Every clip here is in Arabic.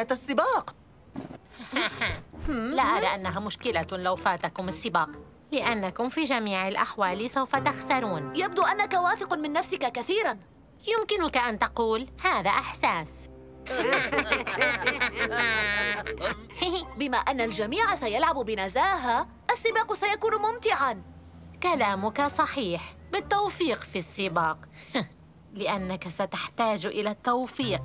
بداية السباق. لا أرى أنها مشكلة لو فاتكم السباق لأنكم في جميع الأحوال سوف تخسرون. يبدو أنك واثق من نفسك كثيراً. يمكنك أن تقول هذا إحساس. بما أن الجميع سيلعب بنزاهة السباق سيكون ممتعاً. كلامك صحيح. بالتوفيق في السباق. لأنك ستحتاج إلى التوفيق.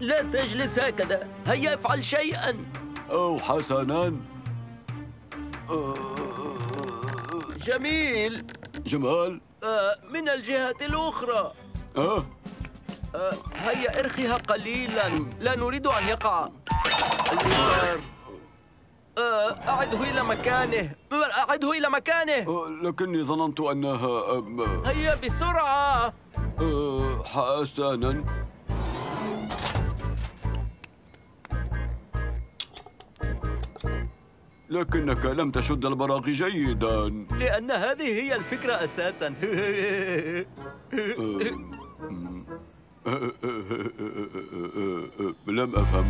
لا تجلس هكذا هيا افعل شيئا أو حسناً جميل جمال آه، من الجهة الأخرى أه آه، هيا ارخها قليلا لا نريد أن يقع الإطار آه، أعده إلى مكانه أعده إلى مكانه آه، لكني ظننت أنها أم، هيا بسرعة آه، حسناً لكنك لم تشد البراغي جيداً لأن هذه هي الفكرة أساسا لم أفهم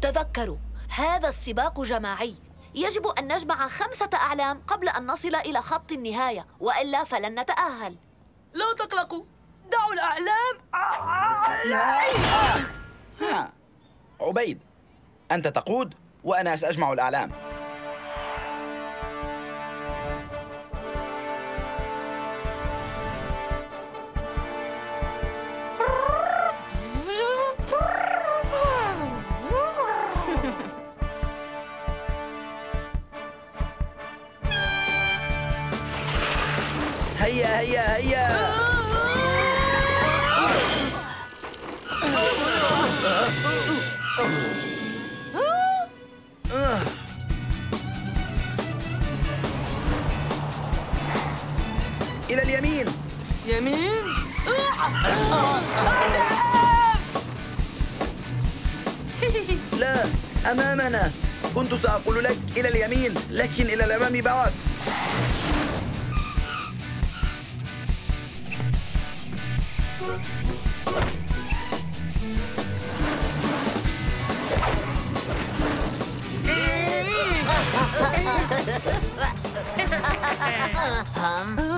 تذكروا هذا السباق جماعي. يجب أن نجمع خمسة أعلام قبل أن نصل إلى خط النهاية وإلا فلن نتأهل. لا تقلقوا دعوا الأعلام. ها عبيد أنت تقود وأنا سأجمع الأعلام. هيا هيا إلى اليمين. يمين. لا أمامنا. كنت سأقول لك إلى اليمين لكن إلى الأمام بعد. هاي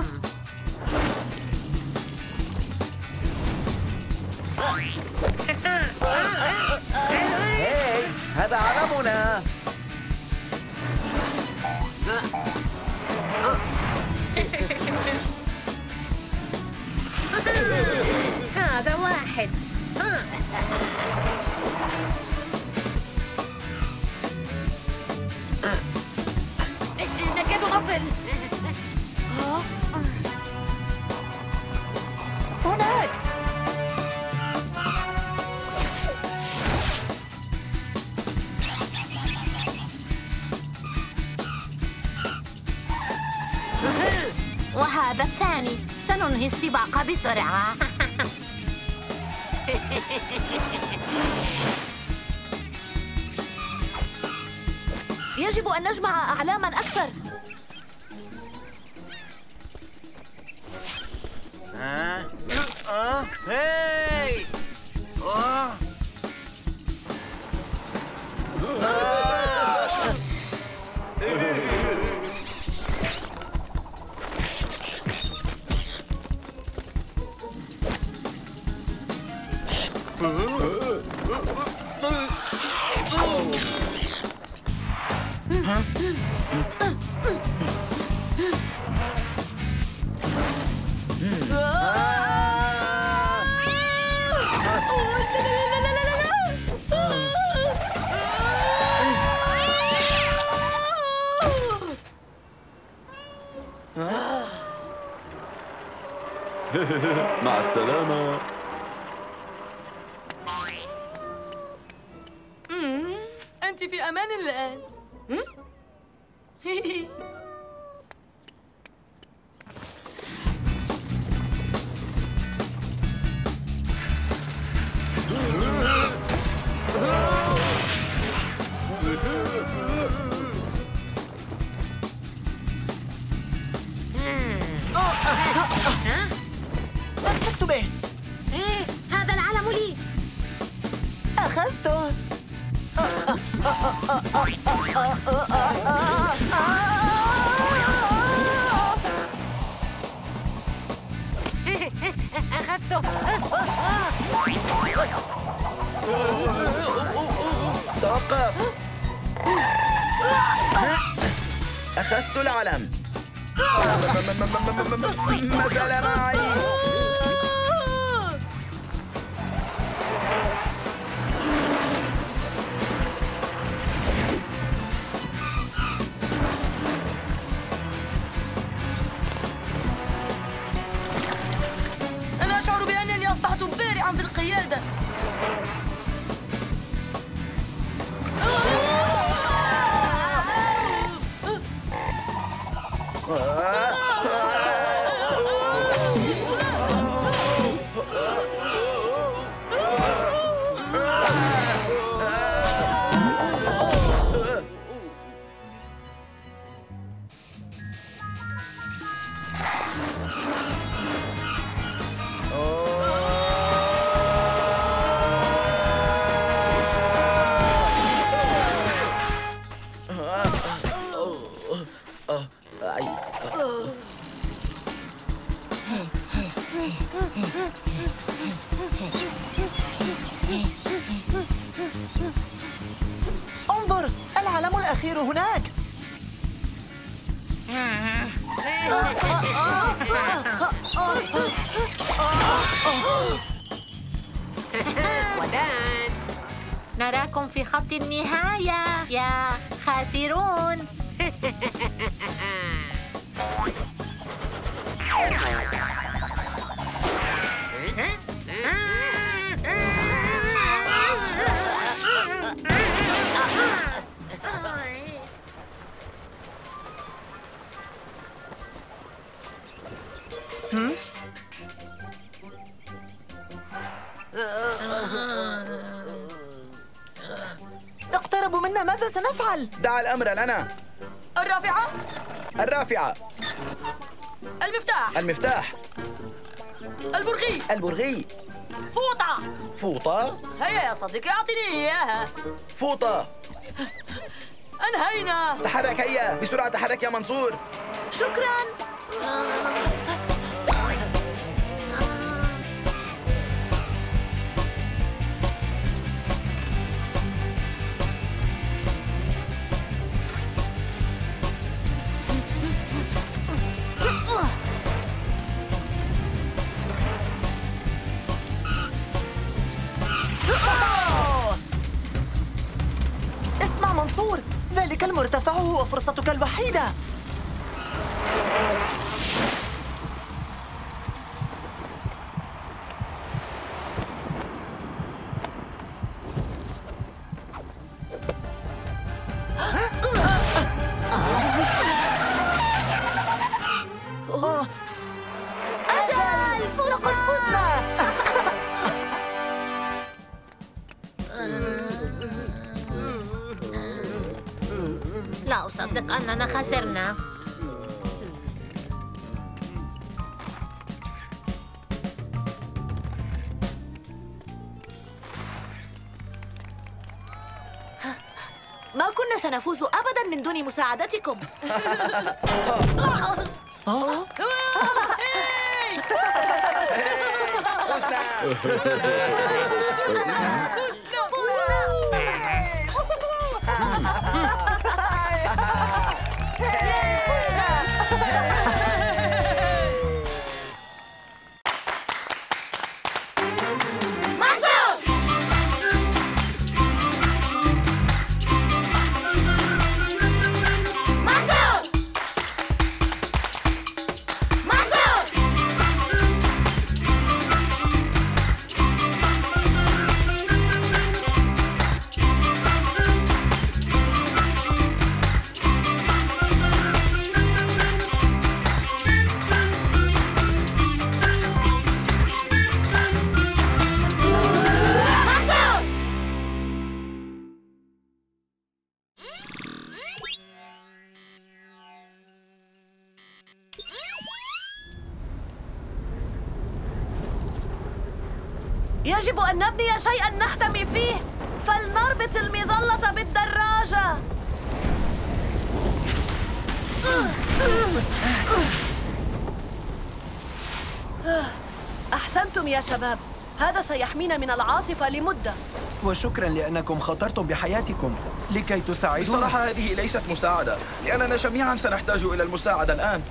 الأخير هناك. ودان نراكم في خط النهاية. يا خاسرون. ماذا سنفعل؟ دع الأمر لنا الرافعة. الرافعة. المفتاح. المفتاح. البرغي. البرغي. فوطة. فوطة. هيا يا صديقي أعطني إياها. فوطة. أنهينا. تحرك هيا. بسرعة تحرك يا منصور. شكرا. منصور. ذلك المرتفع هو فرصتك الوحيدة. مساعدتكم Mazur! سيحمينا من العاصفة لمدة. وشكرا لأنكم خاطرتم بحياتكم لكي تساعدونا. بصراحة هذه ليست مساعدة. لأننا جميعا سنحتاج إلى المساعدة الآن.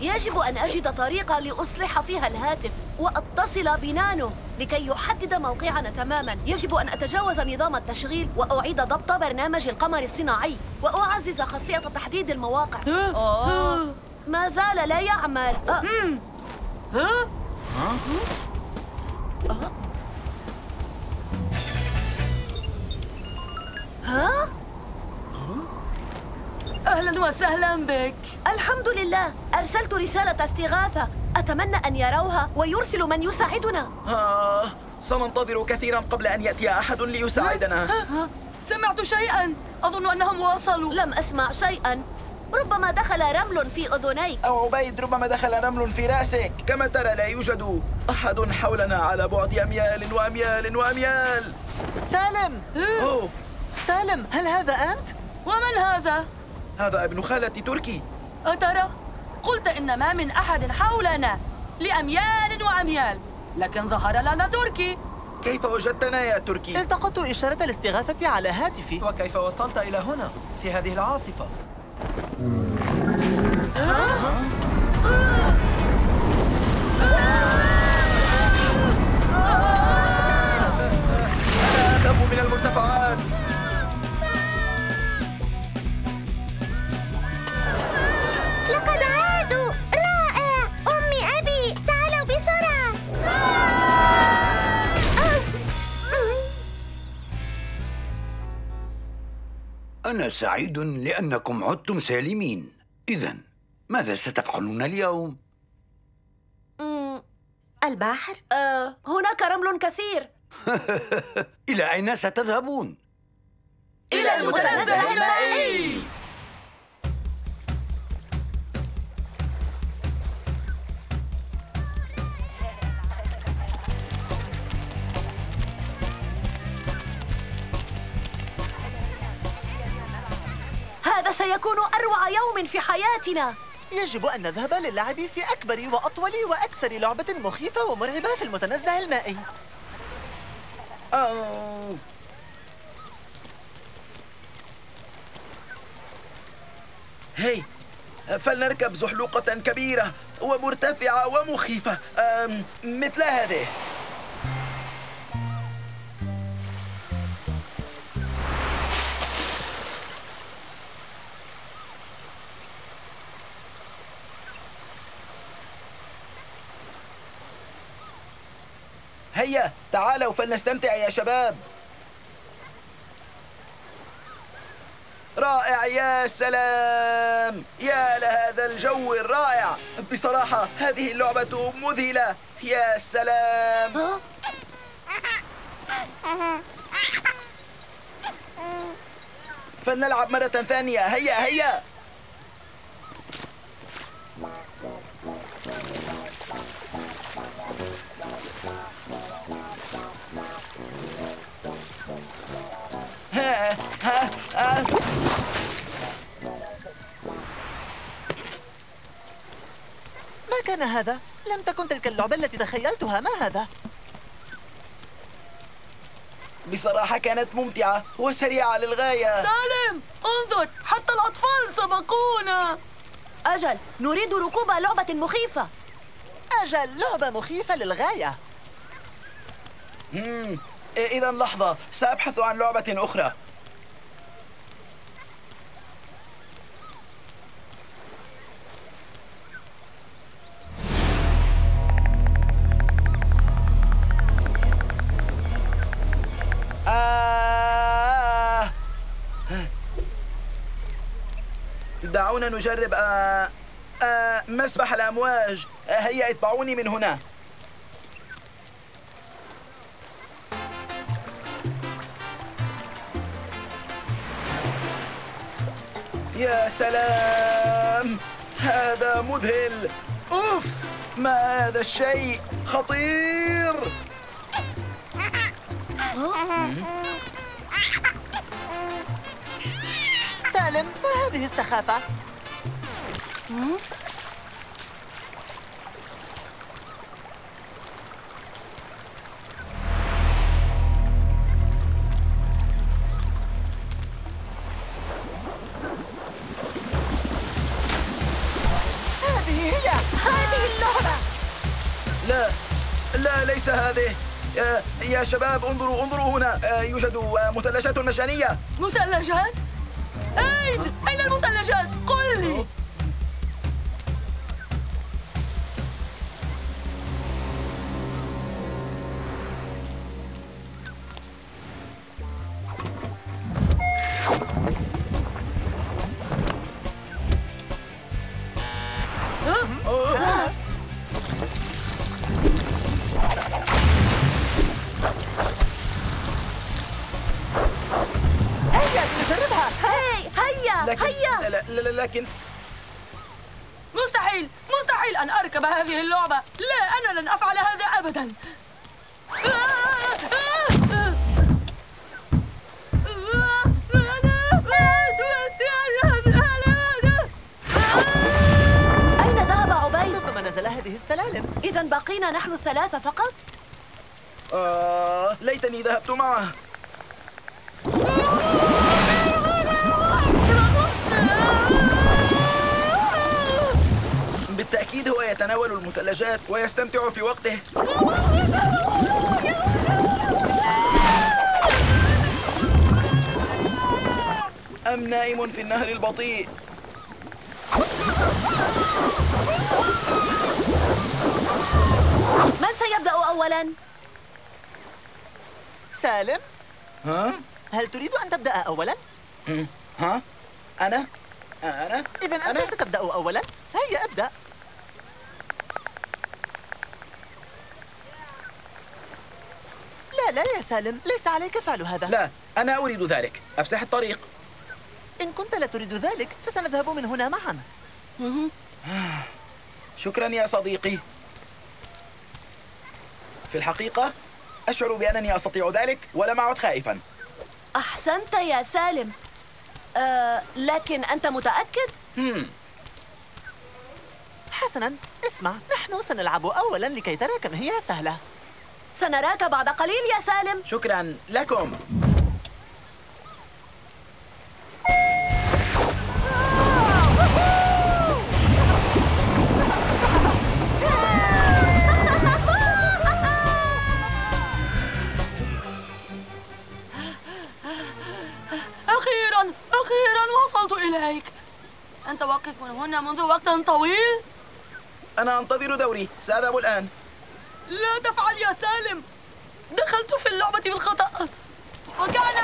يجب أن أجد طريقة لأصلح فيها الهاتف وأتصل بنانو لكي يحدد موقعنا تماما. يجب أن أتجاوز نظام التشغيل وأعيد ضبط برنامج القمر الصناعي وأعزز خاصية تحديد المواقع. ما زال لا يعمل. أه. ها؟ ها؟ أهلا وسهلا بك. الحمد لله أرسلت رسالة استغاثة. أتمنى أن يروها ويرسل من يساعدنا. آه سننتظر كثيرا قبل أن يأتي أحد ليساعدنا. سمعت شيئا؟ أظن أنهم وصلوا لم أسمع شيئا. ربما دخل رمل في أذنيك. أو عبيد ربما دخل رمل في رأسك. كما ترى لا يوجد أحد حولنا على بعد أميال وأميال وأميال. سالم! أوه. سالم هل هذا أنت؟ ومن هذا؟ هذا ابن خالتي تركي. أترى؟ قلت إن ما من أحد حولنا لأميال وأميال. لكن ظهر لنا تركي. كيف وجدتنا يا تركي؟ التقطت إشارة الاستغاثة على هاتفي. وكيف وصلت إلى هنا في هذه العاصفة؟ أخاف من المرتفعات. أنا سعيد لأنكم عدتم سالمين إذا ماذا ستفعلون اليوم؟ البحر؟ آه هناك رمل كثير إلى أين ستذهبون؟ إلى المتنزه المائي هذا سيكون أروع يوم في حياتنا. يجب أن نذهب للعب في أكبر وأطول وأكثر لعبة مخيفة ومرعبة في المتنزه المائي. أوه. هي فلنركب زحلوقة كبيرة ومرتفعة ومخيفة. مثل هذه. هيا تعالوا فلنستمتع يا شباب. رائع يا سلام. يا لهذا الجو الرائع. بصراحة هذه اللعبة مذهلة. يا سلام. فلنلعب مرة ثانية. هيا هيا. ما كان هذا؟ لم تكن تلك اللعبة التي تخيلتها ما هذا؟ بصراحة كانت ممتعة وسريعة للغاية سالم انظر حتى الأطفال سبقونا أجل نريد ركوب لعبة مخيفة أجل لعبة مخيفة للغاية. إذا لحظة سأبحث عن لعبة أخرى آه. دعونا نجرب آه. آه. مسبح الأمواج. هيا اتبعوني من هنا يا سلام. هذا مذهل. أوف ما هذا الشيء؟ خطير. سالم ما هذه السخافة؟ يا, يا شباب انظروا انظروا هنا آه، يوجد آه، مثلجات مجانية مثلجات؟ هذا؟ لا أنا أريد ذلك. أفسح الطريق. إن كنت لا تريد ذلك فسنذهب من هنا معا. شكرا يا صديقي. في الحقيقة أشعر بأنني أستطيع ذلك ولم أعد خائفا. أحسنت يا سالم. آه، لكن أنت متأكد؟ هم. حسنا اسمع نحن سنلعب أولا لكي ترى كم هي سهلة. سنراك بعد قليل يا سالم. شكرا لكم. أخيرا أخيرا وصلت إليك. أنت واقف هنا منذ وقت طويل. أنا أنتظر دوري سأذهب الآن. لا تفعل يا سالم. دخلت في اللعبة بالخطأ. وكان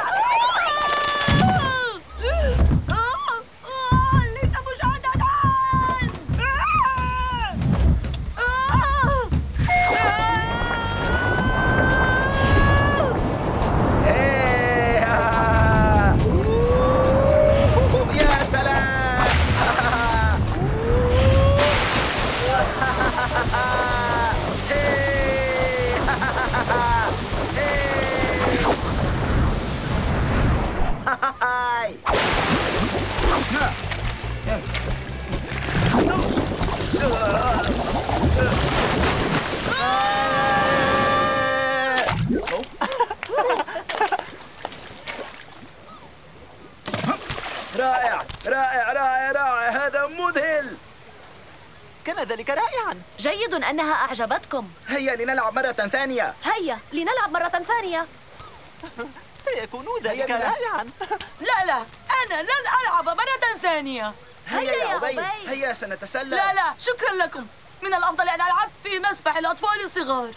أعجبتكم هيا لنلعب مرة ثانية. هيا لنلعب مرة ثانية. سيكون ذلك. رائعا لا لا أنا لن ألعب مرة ثانية. هيا يا عبيد. هيا سنتسلى لا لا شكرا لكم. من الأفضل أن ألعب في مسبح الأطفال الصغار.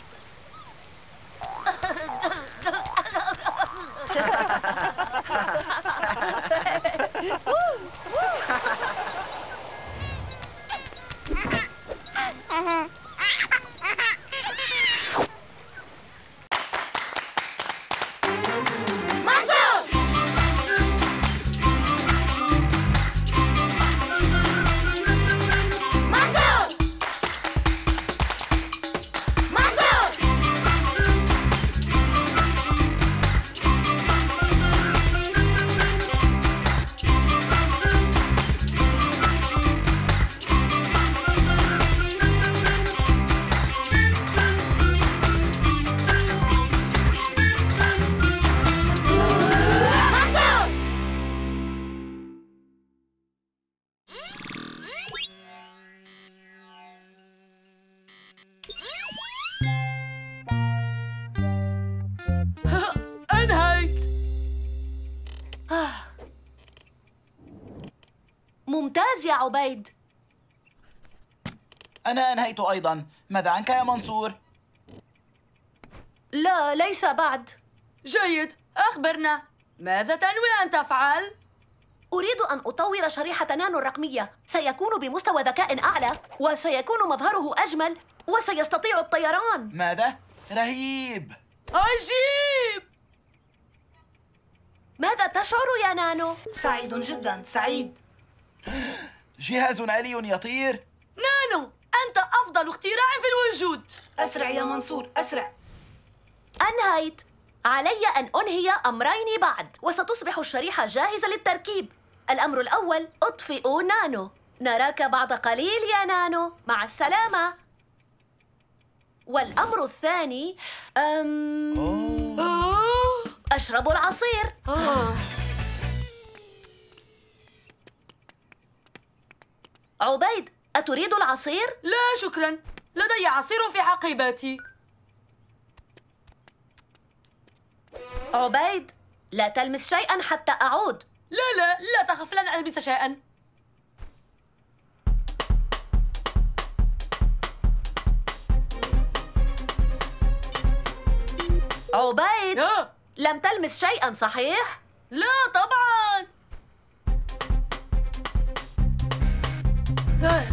عبيد أنا أنهيت أيضا. ماذا عنك يا منصور؟ لا ليس بعد. جيد. أخبرنا. ماذا تنوي أن تفعل؟ أريد أن أطور شريحة نانو الرقمية سيكون بمستوى ذكاء أعلى وسيكون مظهره أجمل وسيستطيع الطيران. ماذا؟ رهيب. عجيب! ماذا تشعر يا نانو؟ سعيد جدا. سعيد. جهاز آلي يطير. نانو أنت أفضل اختراع في الوجود. أسرع يا منصور أسرع. أنهيت. علي أن أنهي أمرين بعد وستصبح الشريحة جاهزة للتركيب. الأمر الأول أطفئ نانو. نراك بعد قليل يا نانو. مع السلامة. والأمر الثاني أم... أشرب العصير. عبيد أتريد العصير؟ لا شكرا لدي عصير في حقيبتي عبيد لا تلمس شيئا حتى أعود لا لا لا تخف لن ألبس شيئا عبيد آه. لم تلمس شيئا صحيح؟ لا طبعا هل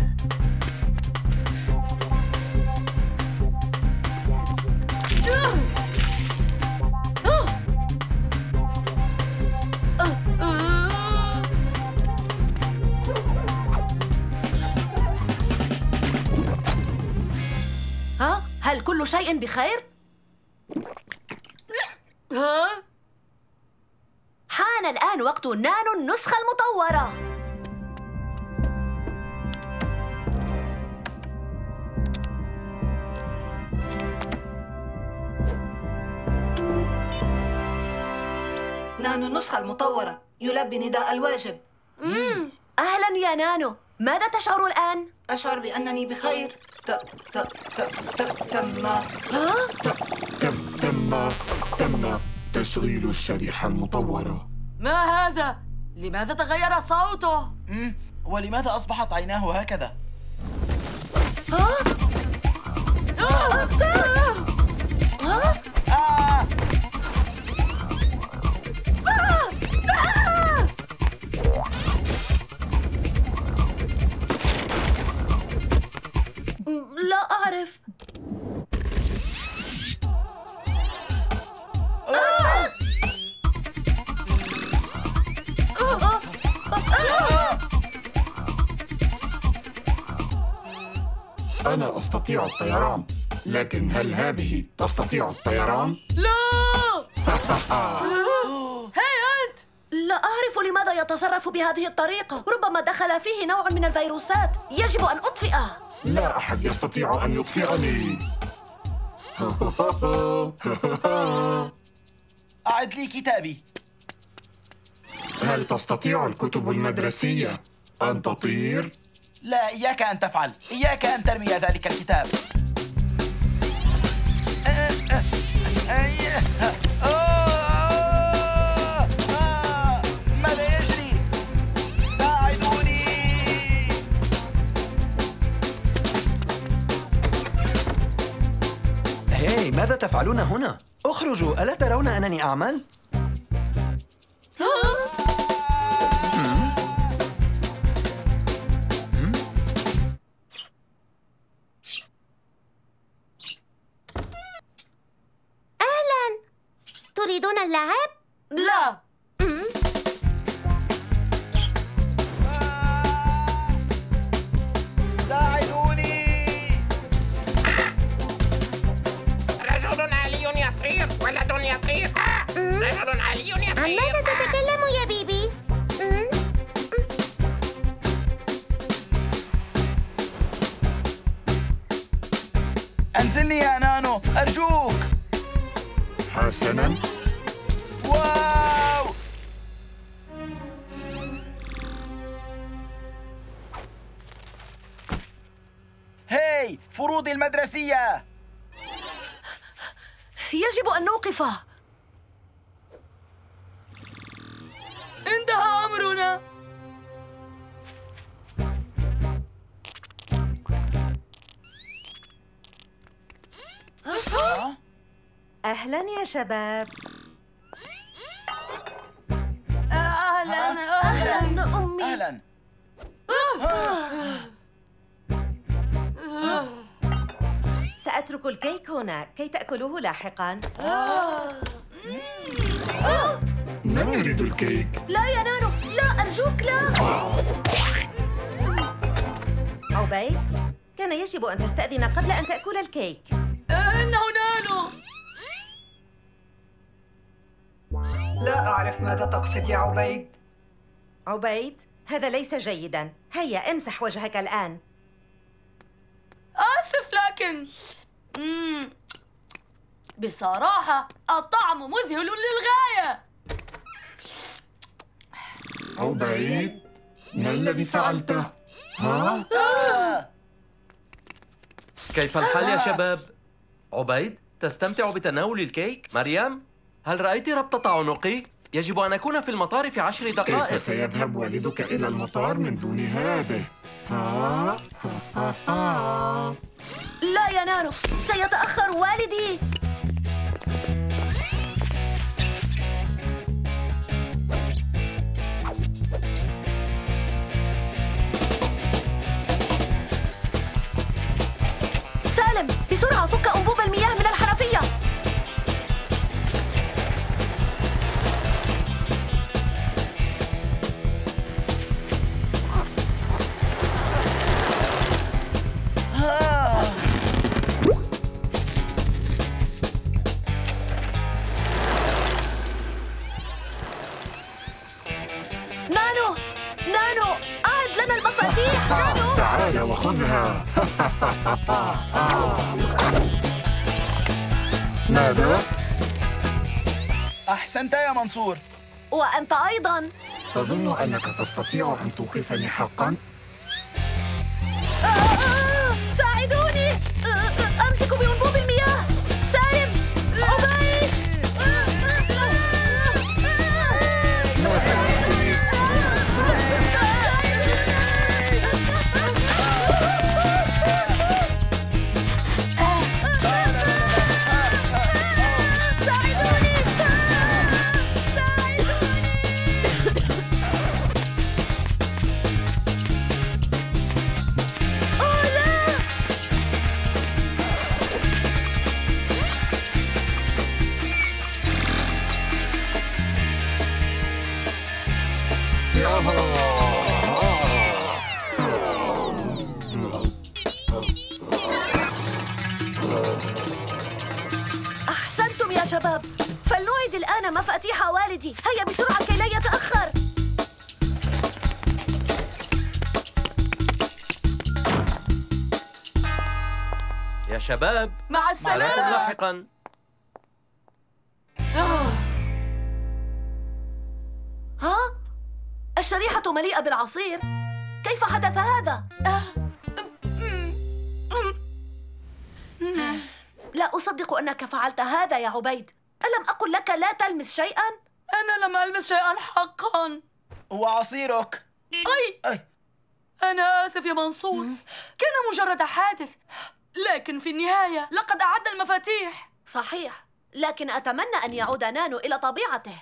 كل شيء بخير؟ ها؟ حان الآن وقت نانو النسخة المطورة نانو النسخة المطورة يلبي نداء الواجب أهلا يا نانو ماذا تشعر الآن؟ أشعر بأنني بخير ت ت ت ت تم ها؟ تم تم تم تشغيل الشريحة المطورة ما هذا؟ لماذا تغير صوته؟ مم. ولماذا أصبحت عيناه هكذا؟ ها؟ آه. ها؟ لا أعرف. أنا أستطيع الطيران لكن هل هذه تستطيع الطيران؟ لا. هاي أنت. لا أعرف لماذا يتصرف بهذه الطريقة. ربما دخل فيه نوع من الفيروسات يجب أن أطفئه. لا أحد يستطيع أن يطفئني. أعد لي كتابي. هل تستطيع الكتب المدرسية أن تطير؟ لا إياك أن تفعل. إياك أن ترمي ذلك الكتاب. تفعلون هنا؟ اخرجوا ألا ترون أنني أعمل؟ أهلا تريدون اللعب؟ لا يطير آه! رجل آلي عن ماذا تتكلم يا بيبي؟ أم؟ أنزلني يا نانو أرجوك حسنا واو هاي فروضي المدرسية يجب أن نوقفه. انتهى أمرنا. أهلا يا شباب. أهلا أهلا أمي. أهلا. سأترك الكيك هنا. كي تأكلوه لاحقاً. من يريد الكيك؟ لا يا نانو لا أرجوك لا. عبيد كان يجب أن تستأذن قبل أن تأكل الكيك. إنه نانو. لا أعرف ماذا تقصد يا عبيد. عبيد هذا ليس جيداً. هيا امسح وجهك الآن. لكن مم. بصراحة الطعم مذهل للغاية عبيد ما الذي فعلته؟ ها؟ كيف الحال يا شباب؟ عبيد تستمتع بتناول الكيك؟ مريم هل رأيت ربطة عنقي؟ يجب أن أكون في المطار في عشر دقائق كيف سيذهب والدك إلى المطار من دون هذه؟ ها؟ ها ها لا يا نانو سيتأخر والدي. سالم بسرعة فك أنبوب المياه من الحنفية. منصور وأنت أيضا تظن أنك تستطيع أن توقفني حقا؟ مليئة بالعصير كيف حدث هذا؟ لا أصدق أنك فعلت هذا يا عبيد. ألم أقل لك لا تلمس شيئا؟ أنا لم ألمس شيئا حقا. وعصيرك. أي. أي. أنا آسف يا منصور. كان مجرد حادث. لكن في النهاية لقد أعد المفاتيح. صحيح. لكن أتمنى أن يعود نانو إلى طبيعته.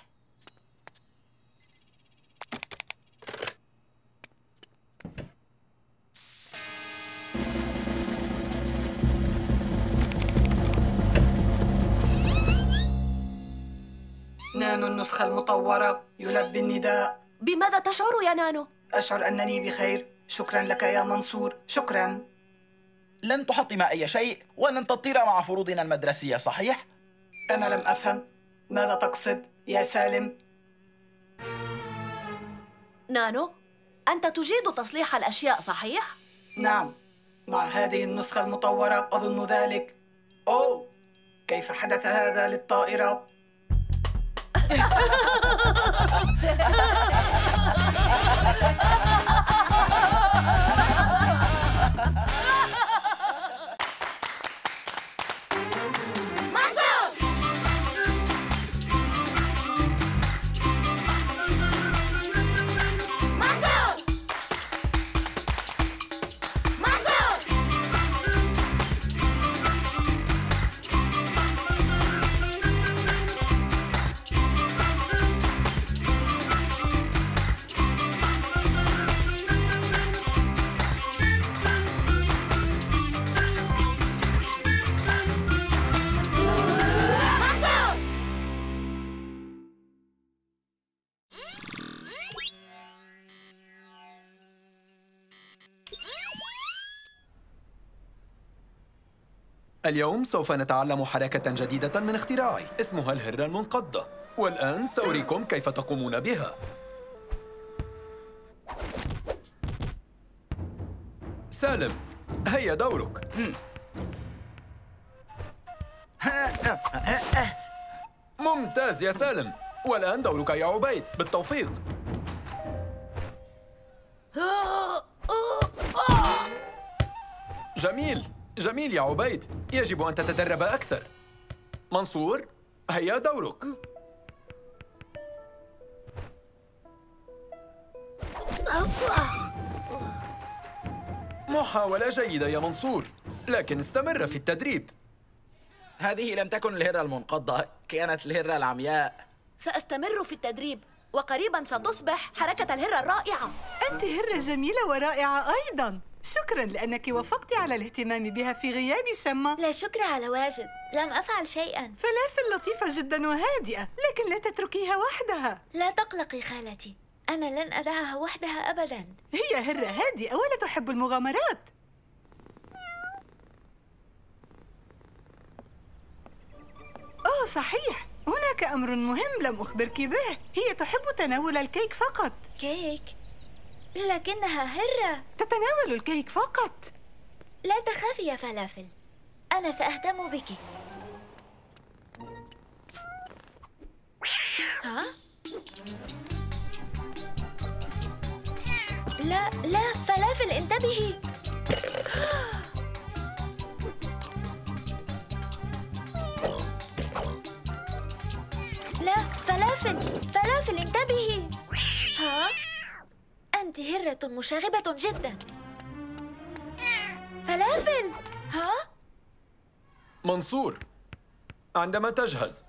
نانو النسخة المطورة يلبي النداء بماذا تشعر يا نانو؟ أشعر أنني بخير شكرا لك يا منصور شكرا لن تحطم أي شيء ولن تطير مع فروضنا المدرسية صحيح؟ أنا لم أفهم ماذا تقصد يا سالم؟ نانو أنت تجيد تصليح الأشياء صحيح؟ نعم مع هذه النسخة المطورة أظن ذلك أوه كيف حدث هذا للطائرة؟ Ha ha ha ha! اليوم سوف نتعلم حركة جديدة من اختراعي اسمها الهرة المنقضة. والآن سأريكم كيف تقومون بها. سالم هيا دورك. ممتاز يا سالم. والآن دورك يا عبيد بالتوفيق. جميل. جميل يا عبيد. يجب أن تتدرب أكثر. منصور هيا دورك. محاولة جيدة يا منصور لكن استمر في التدريب. هذه لم تكن الهرة المنقضة كانت الهرة العمياء. سأستمر في التدريب وقريبا ستصبح حركة الهرة الرائعة. أنت هرة جميلة ورائعة أيضا. شكرا لأنك وافقت على الاهتمام بها في غياب شمة. لا شكر على واجب لم أفعل شيئا. فلافل لطيفة جدا وهادئة لكن لا تتركيها وحدها. لا تقلقي خالتي أنا لن أدعها وحدها أبدا. هي هرة هادئة ولا تحب المغامرات. أوه صحيح. هناك أمر مهم لم أخبرك به. هي تحب تناول الكيك فقط. كيك؟ لكنها هرة. تتناول الكيك فقط. لا تخافي يا فلافل. أنا سأهتم بك. ها؟ لا لا فلافل انتبهي. لا فلافل فلافل انتبهي. ها؟ أنت هرة مشاغبة جدا. فلافل. ها؟ منصور عندما تجهز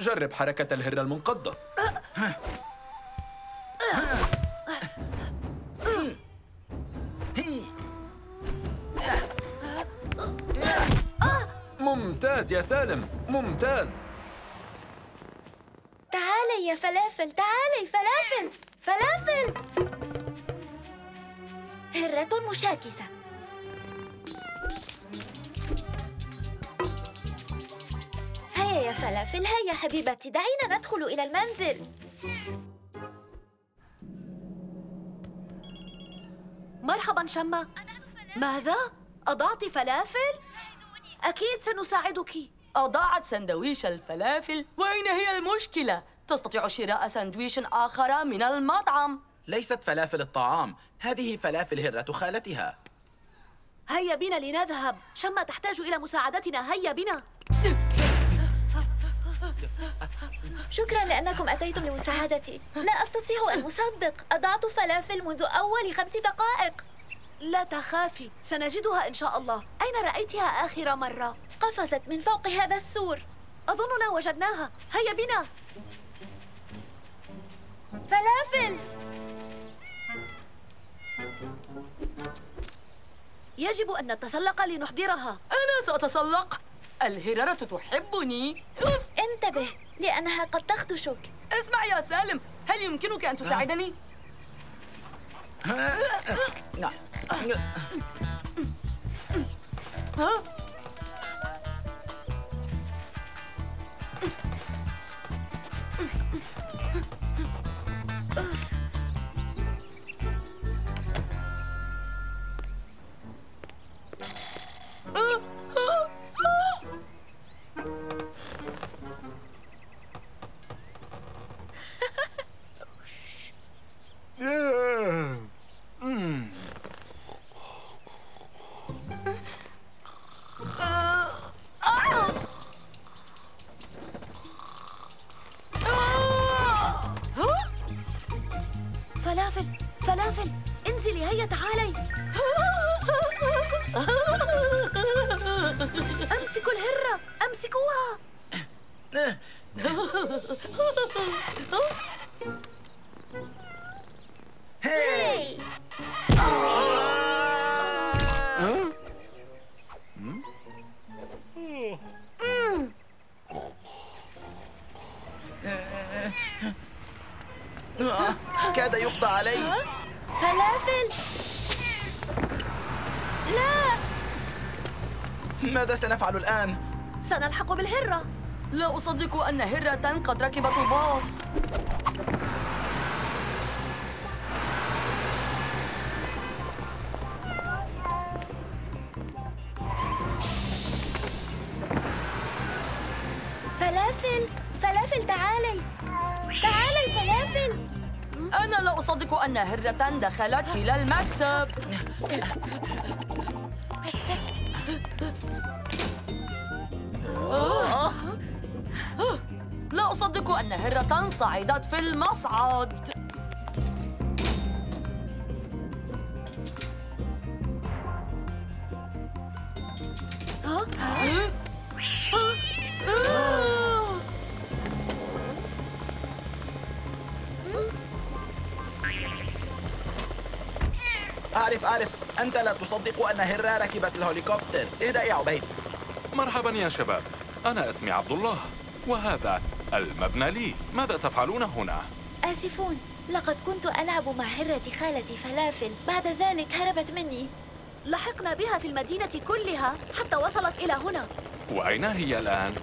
جرب حركة الهرة المنقضة. ممتاز يا سالم ممتاز. تعالي يا فلافل تعالي فلافل فلافل. هرة مشاكسة هيا يا فلافل هيا حبيبتي دعينا ندخل إلى المنزل مرحبا شمة ماذا؟ أضعت فلافل؟ أكيد سنساعدك أضاعت سندويش الفلافل وأين هي المشكلة؟ تستطيع شراء سندويش آخر من المطعم ليست فلافل الطعام. هذه فلافل هرة خالتها. هيا بنا لنذهب. شمة تحتاج إلى مساعدتنا. هيا بنا. شكرا لأنكم أتيتم لمساعدتي. لا أستطيع أن أصدق. أضعت فلافل منذ أول خمس دقائق. لا تخافي. سنجدها إن شاء الله. أين رأيتها آخر مرة؟ قفزت من فوق هذا السور. أظننا وجدناها. هيا بنا. فلافل! يجب أن نتسلق لنحضرها أنا سأتسلق الهررة تحبني أوف. انتبه لأنها قد تخدشك اسمع يا سالم هل يمكنك أن تساعدني؟ نعم ها؟ سنفعل الآن؟ سنلحق بالهرة. لا أصدق أن هرة قد ركبت الباص. فلافل فلافل تعالي. تعالي فلافل. أنا لا أصدق أن هرة دخلت إلى المكتب. تصدق أن هرة ركبت الهليكوبتر اهدأ يا عبيد. مرحبا يا شباب. أنا اسمي عبد الله وهذا المبنى لي. ماذا تفعلون هنا؟ آسفون لقد كنت ألعب مع هرة خالتي فلافل. بعد ذلك هربت مني. لحقنا بها في المدينة كلها حتى وصلت إلى هنا. وأين هي الآن؟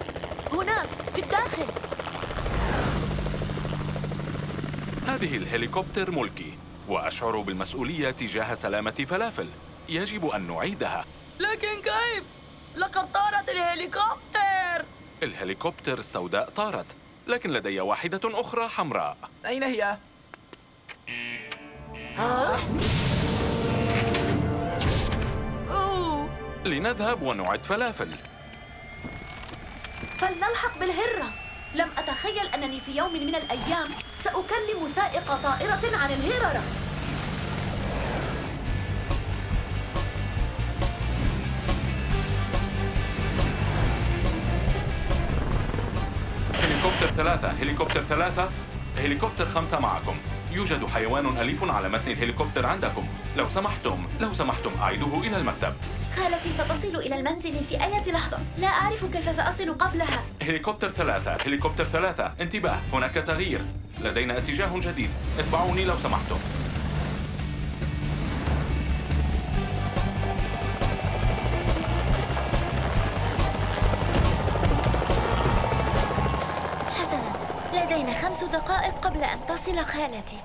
هناك في الداخل. هذه الهليكوبتر ملكي وأشعر بالمسؤولية تجاه سلامة فلافل. يجب أن نعيدها. لكن كيف؟ لقد طارت الهليكوبتر. الهليكوبتر السوداء طارت لكن لدي واحدة أخرى حمراء. أين هي؟ لنذهب ونعد فلافل. فلنلحق بالهرة. لم أتخيل أنني في يوم من الأيام سأكلم سائق طائرة عن الهررة ثلاثة هليكوبتر ثلاثة هليكوبتر خمسة معكم. يوجد حيوان أليف على متن الهليكوبتر عندكم. لو سمحتم لو سمحتم أعيدوه إلى المكتب. خالتي ستصل إلى المنزل في أي لحظة. لا أعرف كيف سأصل قبلها. هليكوبتر ثلاثة هليكوبتر ثلاثة. انتباه هناك تغيير. لدينا اتجاه جديد. اتبعوني لو سمحتم. دقائق قبل أن تصل خالتي.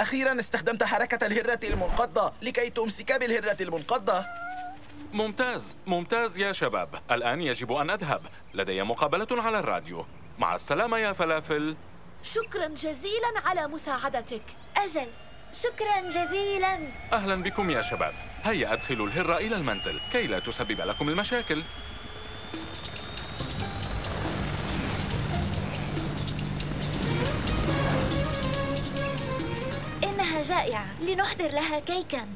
أخيرا استخدمت حركة الهرة المنقضة لكي تمسك بالهرة المنقضة. ممتاز ممتاز يا شباب. الآن يجب أن أذهب. لدي مقابلة على الراديو. مع السلامة يا فلافل. شكرا جزيلا على مساعدتك. أجل. شكرا جزيلا. أهلا بكم يا شباب. هيا أدخلوا الهرة إلى المنزل. كي لا تسبب لكم المشاكل. إنها جائعة. لنحضر لها كيكا.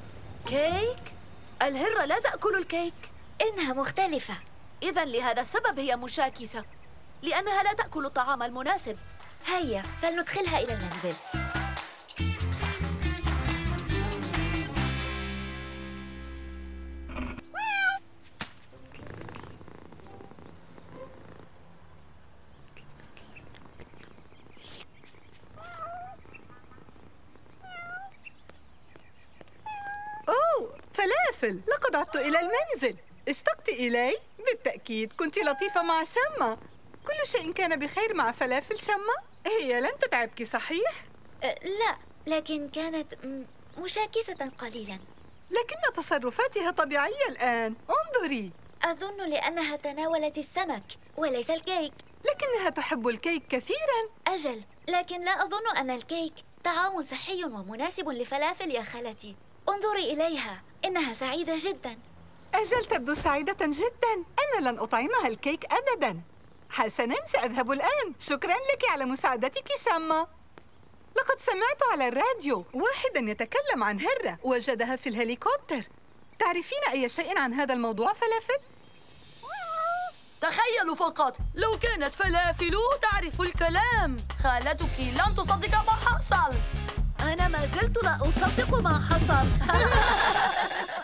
كيك؟ الهرة لا تأكل الكيك. إنها مختلفة. إذا لهذا السبب هي مشاكسة. لأنها لا تأكل الطعام المناسب. هيا فلندخلها إلى المنزل. فلافل لقد عدت إلى المنزل. اشتقت إلي؟ بالتأكيد كنت لطيفة مع شمة. كل شيء كان بخير مع فلافل شمة. هي لم تتعبك صحيح؟ أه لا لكن كانت مشاكسة قليلا. لكن تصرفاتها طبيعية الآن. انظري. أظن لأنها تناولت السمك وليس الكيك. لكنها تحب الكيك كثيرا. أجل لكن لا أظن أن الكيك طعام صحي ومناسب لفلافل يا خالتي. انظري إليها. إنها سعيدة جدا. أجل تبدو سعيدة جدا. أنا لن أطعمها الكيك أبدا. حسنا سأذهب الآن. شكرا لك على مساعدتك شامة. لقد سمعت على الراديو. واحدا يتكلم عن هرة. وجدها في الهليكوبتر. تعرفين أي شيء عن هذا الموضوع فلافل؟ تخيلوا فقط. لو كانت فلافل تعرف الكلام. خالتك لن تصدق ما حصل. أنا ما زلت لا أصدق ما حصل.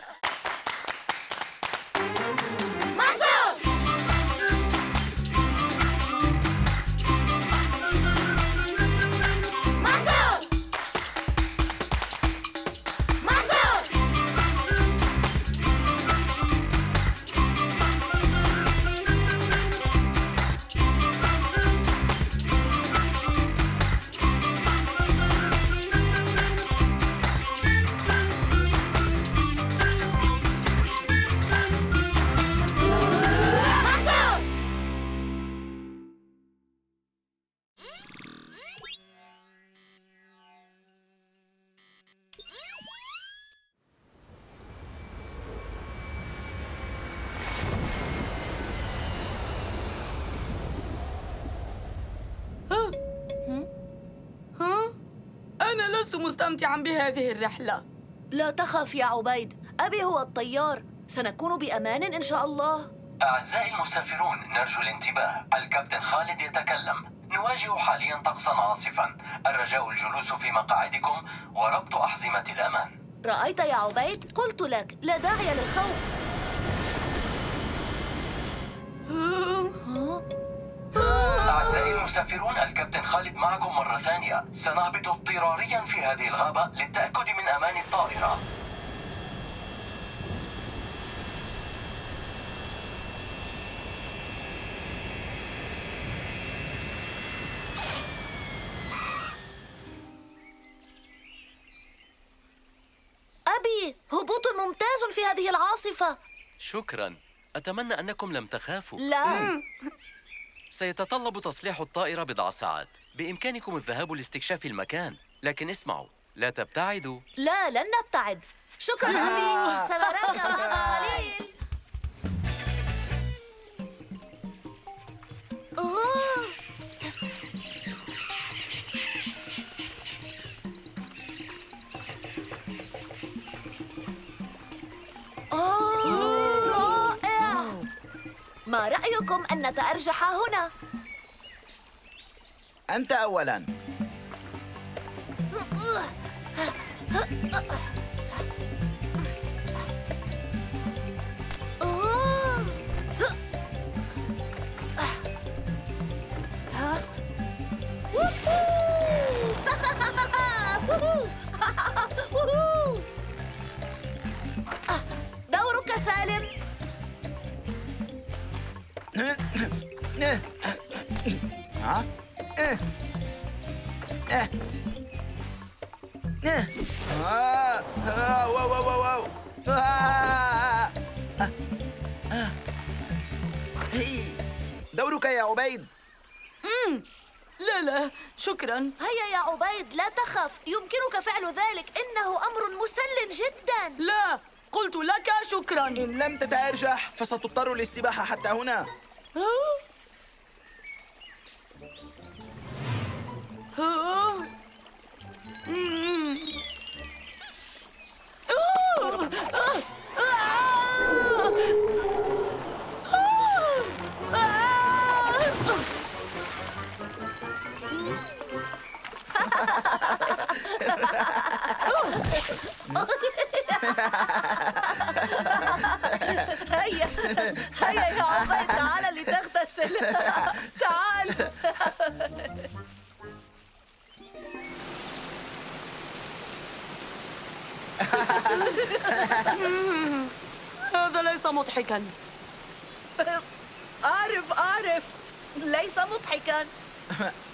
مستمتعا بهذه الرحلة. لا تخف يا عبيد. أبي هو الطيار. سنكون بأمان إن شاء الله. أعزائي المسافرون نرجو الانتباه. الكابتن خالد يتكلم. نواجه حاليا طقسا عاصفا. الرجاء الجلوس في مقاعدكم وربط أحزمة الأمان. رأيت يا عبيد؟ قلت لك لا داعي للخوف. المسافرون الكابتن خالد معكم مرة ثانية. سنهبط اضطراريا في هذه الغابة للتأكد من أمان الطائرة. أبي هبوط ممتاز في هذه العاصفة. شكرا. أتمنى أنكم لم تخافوا. لا. سيتطلب تصليح الطائرة بضع ساعات. بإمكانكم الذهاب لاستكشاف المكان. لكن اسمعوا لا تبتعدوا. لا لن نبتعد. شكرا. أبي سنراك بعد قليل ما رأيكم أن نتأرجح هنا؟ أنت أولا ها؟ إيه. إيه. إيه. آه. آه. واو واو واو واو آه. آه. آه. هي. دورك يا عبيد مم. لا لا شكرا هيا يا عبيد لا تخف يمكنك فعل ذلك إنه أمر مسل جدا لا قلت لك شكرا إن لم تتأرجح فستضطر للسباحة حتى هنا آه. مم. آه. آه. آه. آه. هيا هيا يا عبيد تعال لتغتسل تعال. هذا ليس مضحكا. أعرف أعرف ليس مضحكا.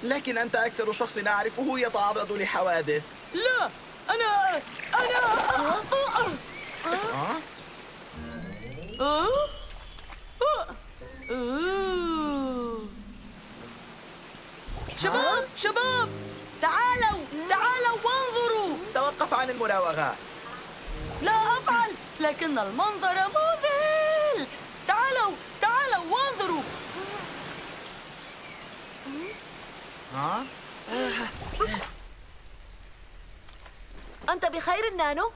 لكن أنت أكثر شخص أعرفه يتعرض لحوادث. لا أنا أنا. شباب شباب تعالوا تعالوا وانظروا توقف عن المراوغة لا أفعل لكن المنظر مذهل تعالوا تعالوا وانظروا ها؟ أنت بخير نانو؟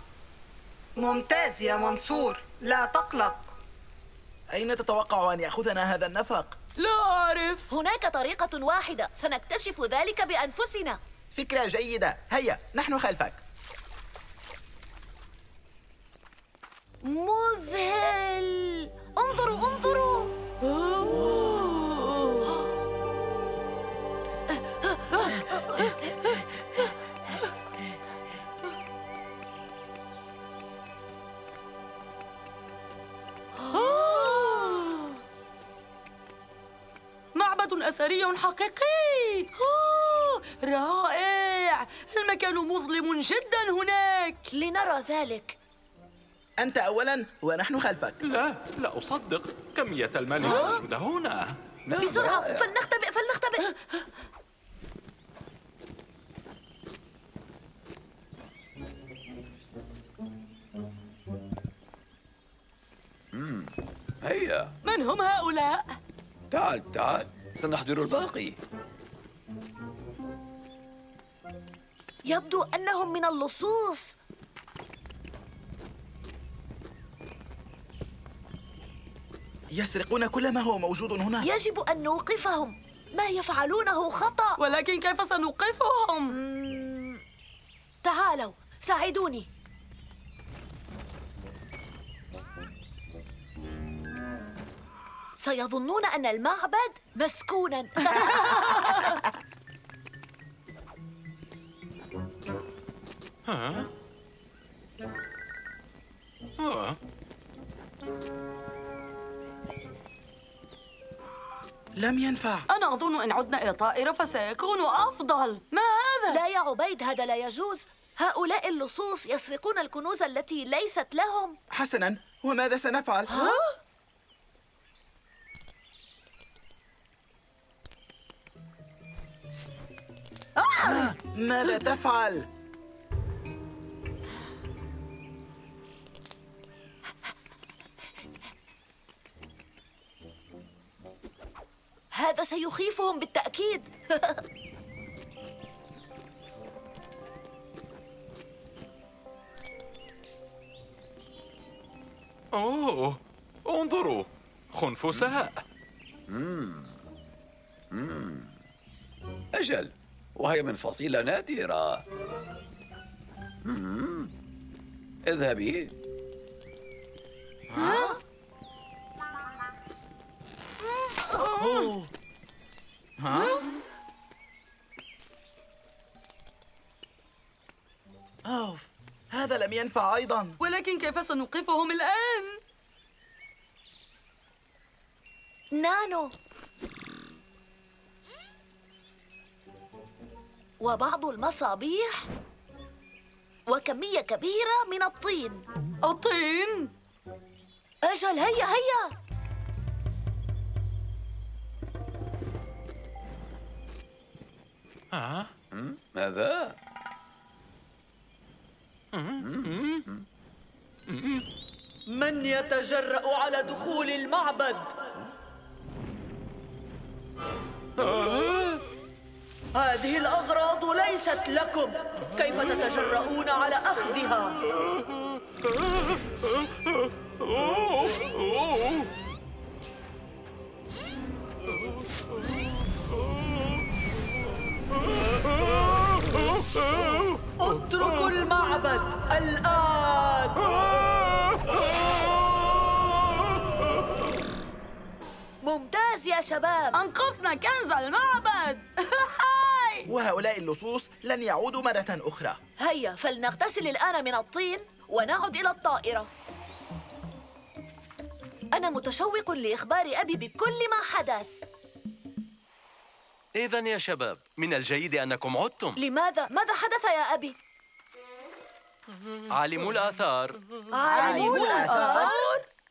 ممتاز يا منصور لا تقلق أين تتوقع أن يأخذنا هذا النفق؟ لا أعرف. هناك طريقة واحدة. سنكتشف ذلك بأنفسنا. فكرة جيدة. هيا نحن خلفك. مذهل. انظروا انظروا. أثري حقيقي. رائع. المكان مظلم جدا هناك. لنرى ذلك. أنت أولا ونحن خلفك. لا لا أصدق. كمية المال الموجودة هنا. بسرعة فلنختبئ فلنختبئ. مم. هيا. من هم هؤلاء؟ تعال تعال. سنحضر الباقي. يبدو أنهم من اللصوص. يسرقون كل ما هو موجود هنا يجب أن نوقفهم. ما يفعلونه خطأ. ولكن كيف سنوقفهم؟ تعالوا ساعدوني. سيظنون أن المعبد مسكونا ها؟ لم ينفع أنا أظن إن عدنا إلى الطائرة فسيكون أفضل ما هذا؟ لا يا عبيد هذا لا يجوز هؤلاء اللصوص يسرقون الكنوز التي ليست لهم حسنا وماذا سنفعل؟ ها؟ ماذا تفعل؟ هذا سيخيفهم بالتأكيد أوه انظروا خنفساء. أجل وهي من فصيلة نادرة. اذهبي ها؟ أوه. ها؟ أوف هذا لم ينفع أيضا ولكن كيف سنوقفهم الآن؟ نانو وبعض المصابيح وكمية كبيرة من الطين الطين؟ أجل هيا هيا ها؟ ماذا؟ من يتجرأ على دخول المعبد؟ هذه الأغراض ليست لكم. كيف تتجرؤون على أخذها؟ اتركوا المعبد الآن. ممتاز يا شباب. أنقذنا كنز المعبد. وهؤلاء اللصوص لن يعودوا مرة أخرى هيا فلنغتسل الآن من الطين ونعد إلى الطائرة أنا متشوق لإخبار أبي بكل ما حدث إذا يا شباب من الجيد أنكم عدتم لماذا؟ ماذا حدث يا أبي؟ عالمو الآثار عالمو الآثار؟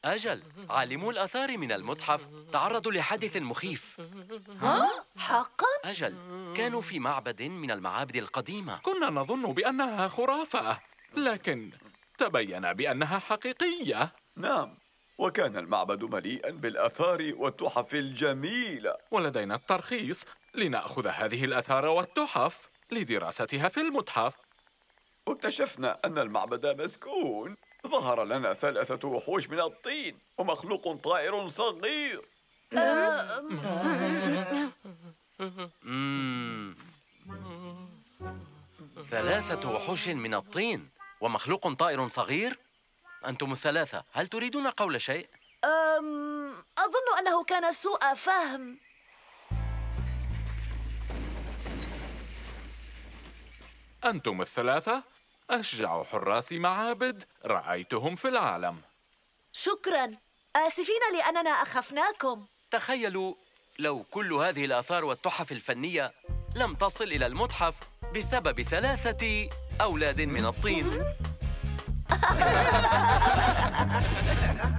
أجل عالمو الآثار من المتحف تعرضوا لحادث مخيف. ها؟ حقا؟ أجل كانوا في معبد من المعابد القديمة. كنا نظن بأنها خرافة لكن تبين بأنها حقيقية. نعم وكان المعبد مليئا بالآثار والتحف الجميلة. ولدينا الترخيص لنأخذ هذه الآثار والتحف لدراستها في المتحف. واكتشفنا أن المعبد مسكون. ظهر لنا ثلاثة وحوش من الطين ومخلوق طائر صغير. ثلاثة وحوش من الطين ومخلوق طائر صغير أنتم الثلاثة هل تريدون قول شيء؟ أم أظن أنه كان سوء فهم أنتم الثلاثة أشجع حراس معابد رأيتهم في العالم. شكرا. آسفين لأننا أخفناكم. تخيلوا لو كل هذه الآثار والتحف الفنية لم تصل إلى المتحف بسبب ثلاثة أولاد من الطين.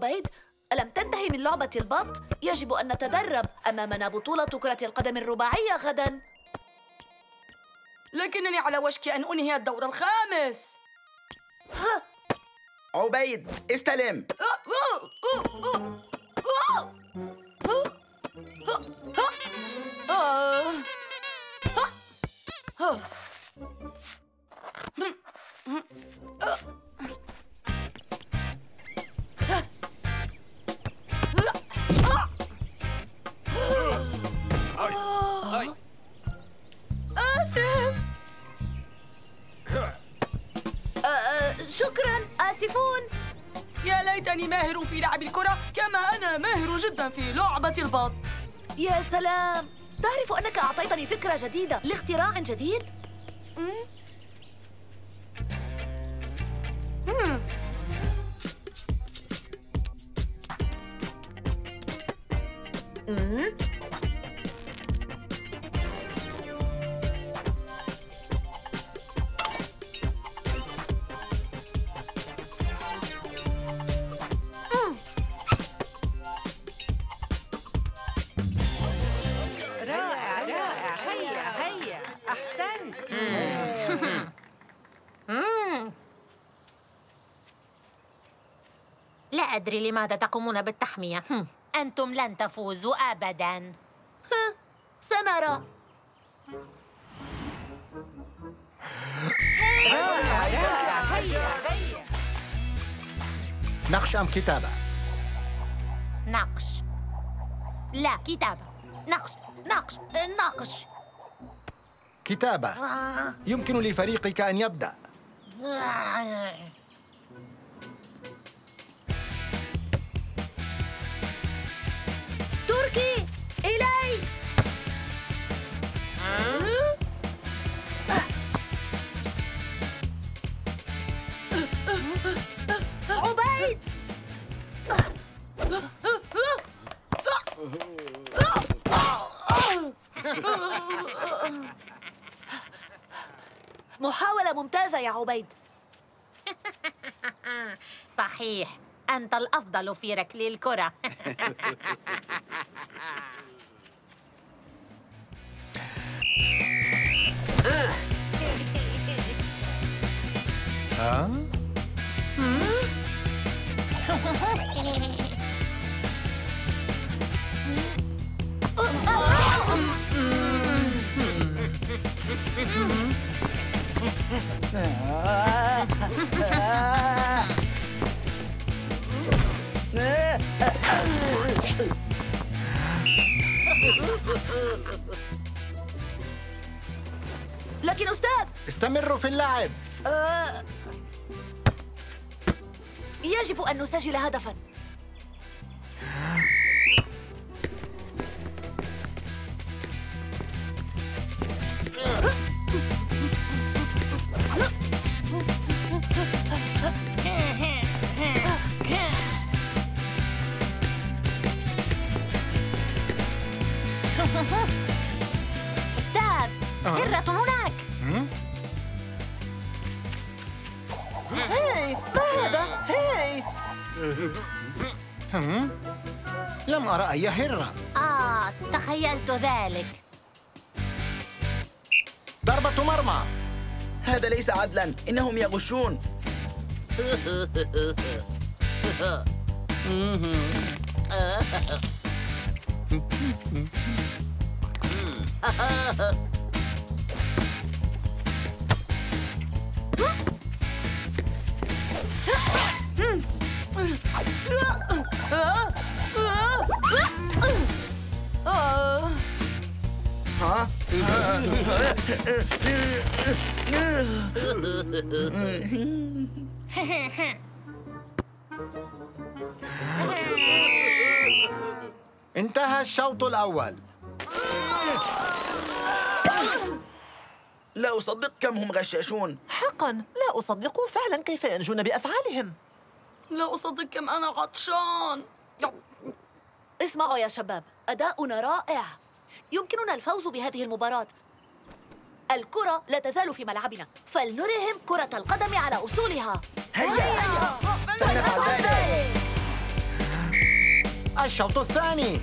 عبيد ألم تنتهي من لعبة البط؟ يجب أن نتدرب أمامنا بطولة كرة القدم الرباعية غدا. لكنني على وشك أن أنهي الدور الخامس. عبيد استلم. ليتني ماهر في لعب الكرة كما أنا ماهر جدا في لعبة البط يا سلام تعرف أنك أعطيتني فكرة جديدة لاختراع جديد؟ مم. مم. أدري لماذا تقومون بالتحمية. أنتم لن تفوزوا أبداً. سنرى. نقش أم كتابة؟ نقش. لا كتابة. نقش. نقش. نقش. كتابة. آه. يمكن لفريقك أن يبدأ. تركي. إلي. عبيد. محاولة ممتازة يا عبيد. صحيح. أنت الأفضل في ركل الكرة ها؟ لكن أستاذ! استمروا في اللعب. آه، يجب أن نسجل هدفا. أستاذ هرة هناك هاي ما هذا؟ هاي؟ لم أرى أي هرة آه تخيلت ذلك ضربة مرمى هذا ليس عدلا إنهم يغشون انتهى الشوط الأول. لا أصدق كم هم غشاشون. حقا لا أصدق فعلا كيف ينجون بأفعالهم. لا أصدق كم أنا عطشان. اسمعوا يا شباب أداؤنا رائع. يمكننا الفوز بهذه المباراة. الكرة لا تزال في ملعبنا. فلنرهم كرة القدم على أصولها. هيا! هيا فلنفعل ذلك. الشوط الثاني.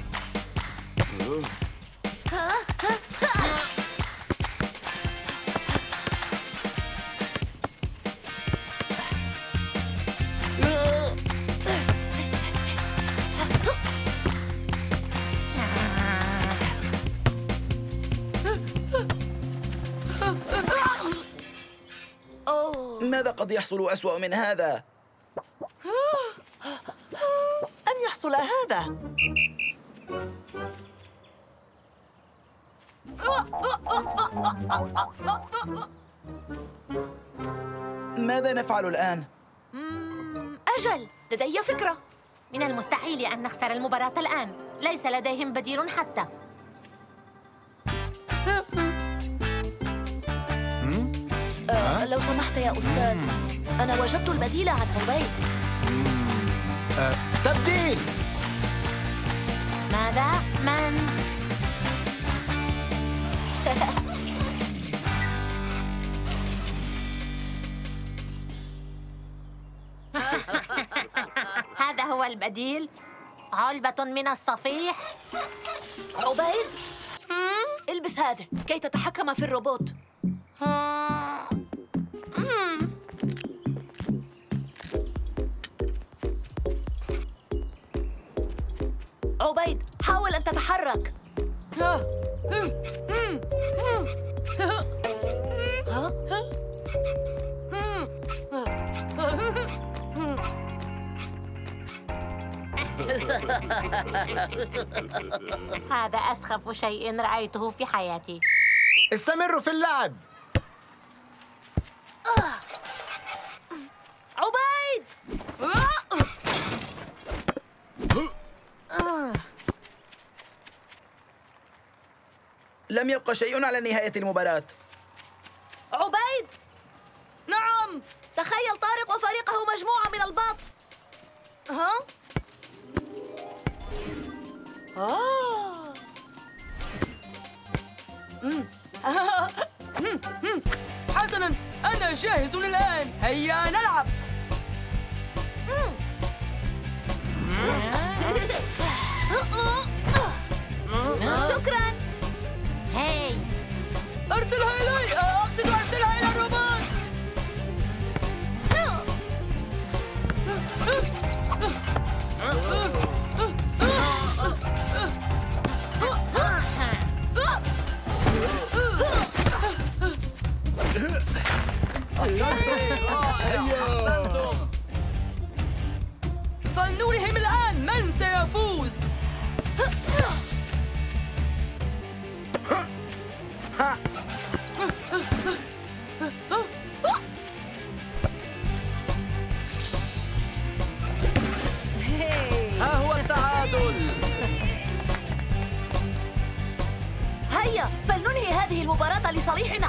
ماذا قد يحصل أسوأ من هذا؟ أن يحصل هذا ماذا نفعل الآن؟ أجل لدي فكرة من المستحيل أن نخسر المباراة الآن ليس لديهم بديل حتى لو سمحت يا أستاذ أنا وجدت البديل عن عبيد. آه، تبديل! ماذا؟ من؟ هذا هو البديل. علبة من الصفيح. عبيد! البس هذا كي تتحكم في الروبوت. عبيد حاول أن تتحرك. ها؟ هذا أسخف شيء رأيته في حياتي. استمروا في اللعب. عبيد! لم يبقى شيء على نهاية المباراة. عبيد! نعم! تخيل طارق وفريقه مجموعة من البط ها؟ آه. حسنا أنا جاهز الآن هيا نلعب. شكرا. هاي أرسلها أحسنتم فلنرهم الآن من سيفوز ها هو التعادل هيا فلننهي هذه المباراة لصالحنا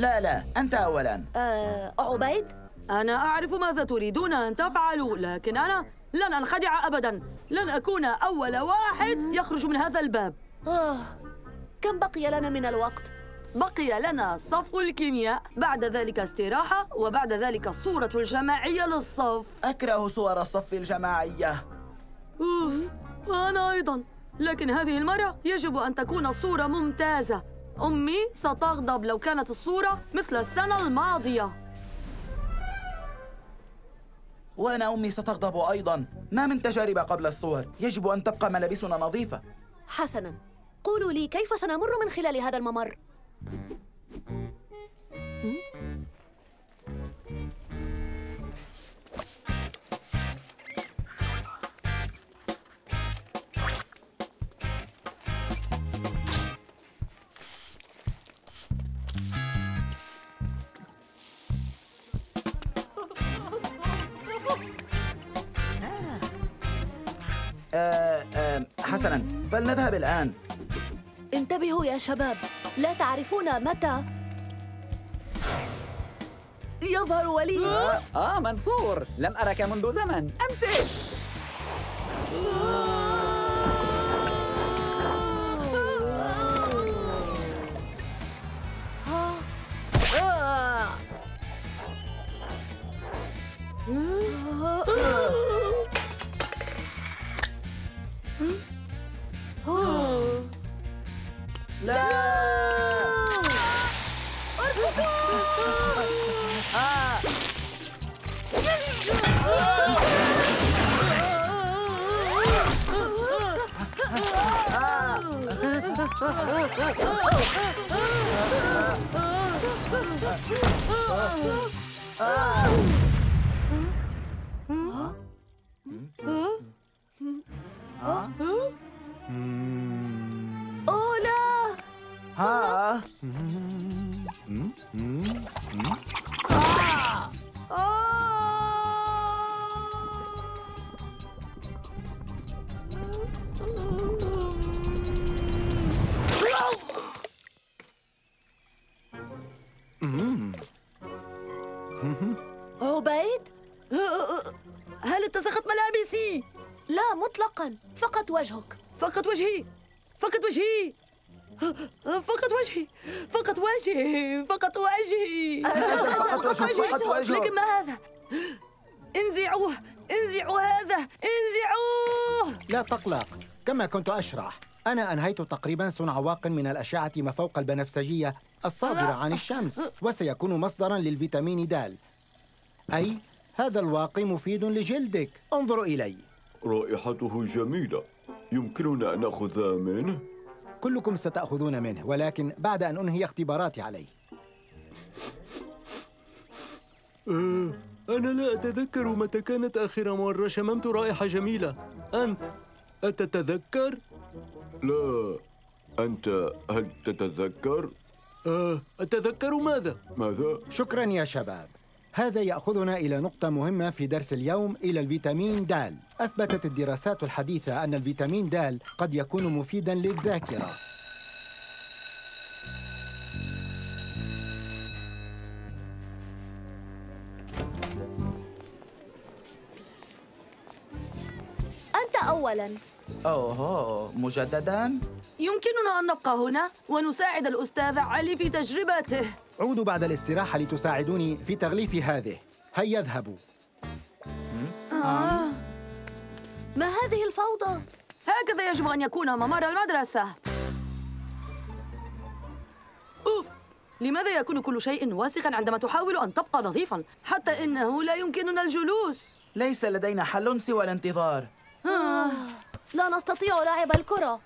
لا لا أنت أولا. آه، عبيد؟ أنا أعرف ماذا تريدون أن تفعلوا لكن أنا لن أنخدع أبدا. لن أكون أول واحد يخرج من هذا الباب. آه. كم بقي لنا من الوقت؟ بقي لنا صف الكيمياء بعد ذلك استراحة وبعد ذلك الصورة الجماعية للصف. أكره صور الصف الجماعية. أوف وأنا أيضا. لكن هذه المرة يجب أن تكون الصورة ممتازة. أمي ستغضب لو كانت الصورة مثل السنة الماضية. وأنا أمي ستغضب أيضا. ما من تجارب قبل الصور. يجب أن تبقى ملابسنا نظيفة. حسناً. قولوا لي كيف سنمر من خلال هذا الممر؟ حسنا فلنذهب الآن. انتبهوا يا شباب. لا تعرفون متى. يظهر ولي. آه منصور. لم أرك منذ زمن. أمسك. أوه لا عبيد؟ هل اتسخت ملابسي؟ لا مطلقا. فقط وجهك. فقط وجهي. فقط وجهي. فقط وجهي فقط وجهي فقط وجهي. فقط وجهك. لكن ما هذا؟ انزعوه انزعوا هذا انزعوه. لا تقلق كما كنت أشرح. أنا أنهيت تقريبا صنع واق من الأشعة ما فوق البنفسجية الصادرة عن الشمس وسيكون مصدرا للفيتامين د. أي هذا الواقي مفيد لجلدك. انظروا إلي. رائحته جميلة. يمكننا أن نأخذ منه؟ كلكم ستأخذون منه ولكن بعد أن أنهي اختباراتي عليه آه، أنا لا أتذكر متى كانت آخر مرة شممت رائحة جميلة أنت أتتذكر؟ لا أنت هل تتذكر؟ آه، أتذكر ماذا؟ ماذا؟ شكرا يا شباب هذا يأخذنا إلى نقطة مهمة في درس اليوم إلى الفيتامين د. أثبتت الدراسات الحديثة أن الفيتامين د قد يكون مفيدا للذاكرة. أنت أولاً. أوه مجددا. يمكننا أن نبقى هنا ونساعد الأستاذ علي في تجربته. عودوا بعد الاستراحة لتساعدوني في تغليف هذه. هيا اذهبوا. آه. ما هذه الفوضى؟ هكذا يجب أن يكون ممر المدرسة. أوف لماذا يكون كل شيء واسخا عندما تحاول أن تبقى نظيفا؟ حتى إنه لا يمكننا الجلوس. ليس لدينا حل سوى الانتظار. آه. لا نستطيع لعب الكرة.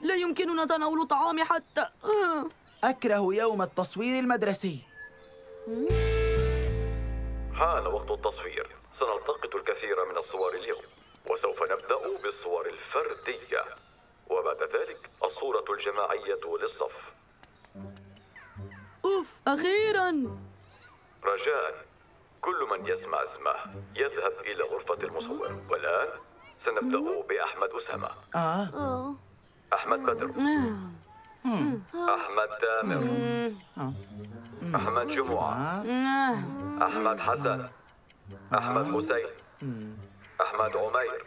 لا يمكننا تناول طعام حتى. آه. أكره يوم التصوير المدرسي. حان وقت التصوير. سنلتقط الكثير من الصور اليوم وسوف نبدأ بالصور الفردية. وبعد ذلك الصورة الجماعية للصف. أوف أخيرا. رجاء. كل من يسمع اسمه يذهب إلى غرفة المصور. والآن سنبدأ بأحمد أسامة. آه. أحمد بدر. أحمد تامر أحمد جمعة. أحمد حسن. أحمد حسين. أحمد عمير.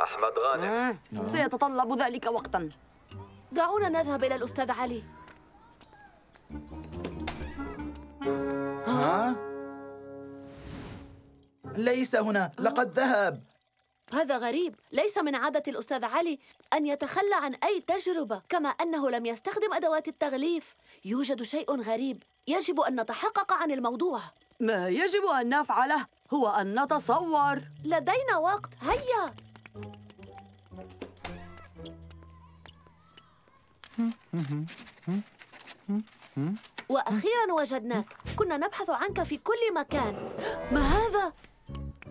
أحمد غانم. سيتطلب ذلك وقتا. دعونا نذهب إلى الأستاذ علي. ها؟ ليس هنا. لقد ذهب. هذا غريب. ليس من عادة الأستاذ علي أن يتخلى عن أي تجربة كما أنه لم يستخدم أدوات التغليف. يوجد شيء غريب. يجب أن نتحقق عن الموضوع. ما يجب أن نفعله هو أن نتصور. لدينا وقت. هيا! وأخيرا وجدناك. كنا نبحث عنك في كل مكان. ما هذا؟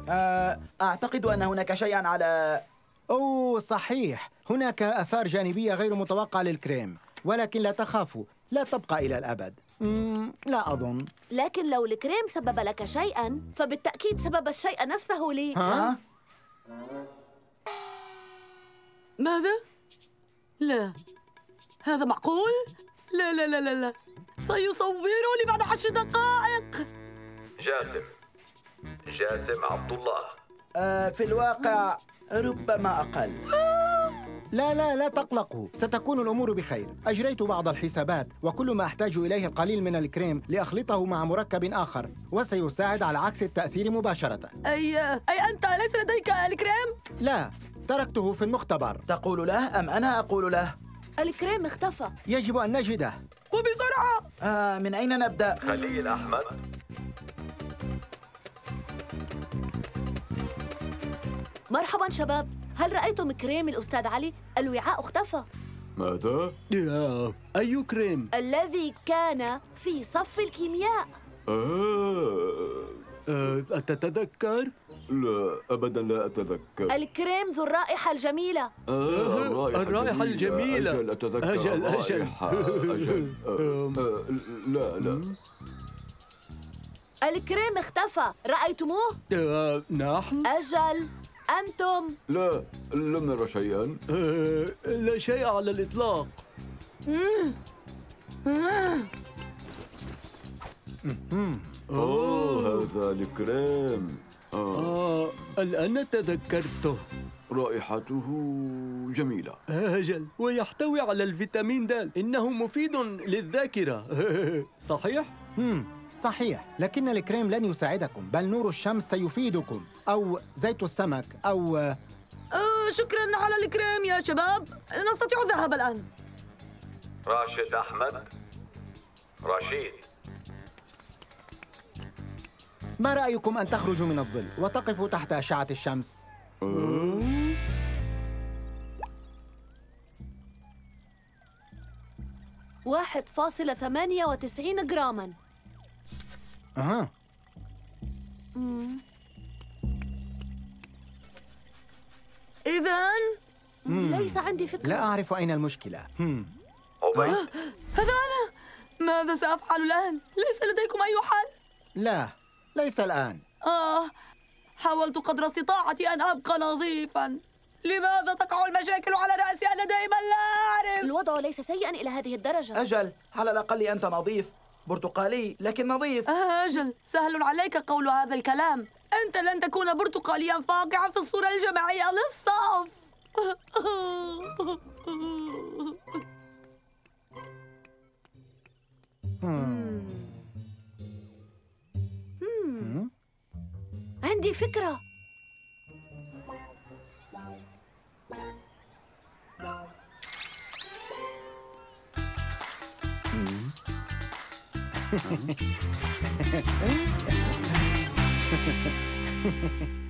آه، أعتقد أن هناك شيئا على أوه صحيح. هناك آثار جانبية غير متوقعة للكريم. ولكن لا تخافوا لا تبقى إلى الأبد. لا أظن. لكن لو الكريم سبب لك شيئا فبالتأكيد سبب الشيء نفسه لي. ها؟ ماذا؟ لا. هذا معقول؟ لا لا لا لا لا. سيصورني بعد عشر دقائق. جاسم جاسم عبد الله آه، في الواقع ربما أقل. لا لا لا تقلقوا. ستكون الأمور بخير. أجريت بعض الحسابات وكل ما أحتاج إليه القليل من الكريم لأخلطه مع مركب آخر وسيساعد على عكس التأثير مباشرة. أي أي أنت ليس لديك الكريم؟ لا تركته في المختبر. تقول له أم أنا أقول له؟ الكريم اختفى. يجب أن نجده. وبسرعة! آه من أين نبدأ؟ خليل أحمد. مرحبا شباب هل رأيتم كريم الأستاذ علي؟ الوعاء اختفى ماذا؟ يا أي كريم؟ الذي كان في صف الكيمياء آه. آه، أتتذكر؟ لا أبدا لا أتذكر الكريم ذو الرائحة الجميلة آه الرائحة, الرائحة الجميلة. أجل أتذكر أجل، أجل. الرائحة. أجل آه آه لا لا الكريم اختفى رأيتموه؟ آه، نحن؟ أجل أنتم؟ لا لم نرى شيئا. آه، لا شيء على الإطلاق. أوه هذا الكريم. آه. آه الآن تذكرته. رائحته جميلة. أجل ويحتوي على الفيتامين د. إنه مفيد للذاكرة. صحيح؟ مم. صحيح لكن الكريم لن يساعدكم بل نور الشمس سيفيدكم أو زيت السمك أو آه شكرا على الكريم يا شباب. نستطيع الذهاب الآن. راشد أحمد. رشيد ما رأيكم أن تخرجوا من الظل وتقفوا تحت أشعة الشمس؟ واحد فاصلة ثمانية وتسعين جراما. أها. إذا ليس عندي فكرة. لا أعرف أين المشكلة. هم. هذا أنا. ماذا سأفعل الآن؟ ليس لديكم أي حل؟ لا ليس الآن. آه حاولت قدر استطاعتي أن أبقى نظيفا. لماذا تقع المشاكل على رأسي؟ أنا دائما لا أعرف. الوضع ليس سيئا إلى هذه الدرجة. أجل على الأقل أنت نظيف. برتقالي لكن نظيف. آه، أجل. سهل عليك قول هذا الكلام. أنت لن تكون برتقاليا فاقعا في الصورة الجماعية للصف. عندي فكرة. Hein?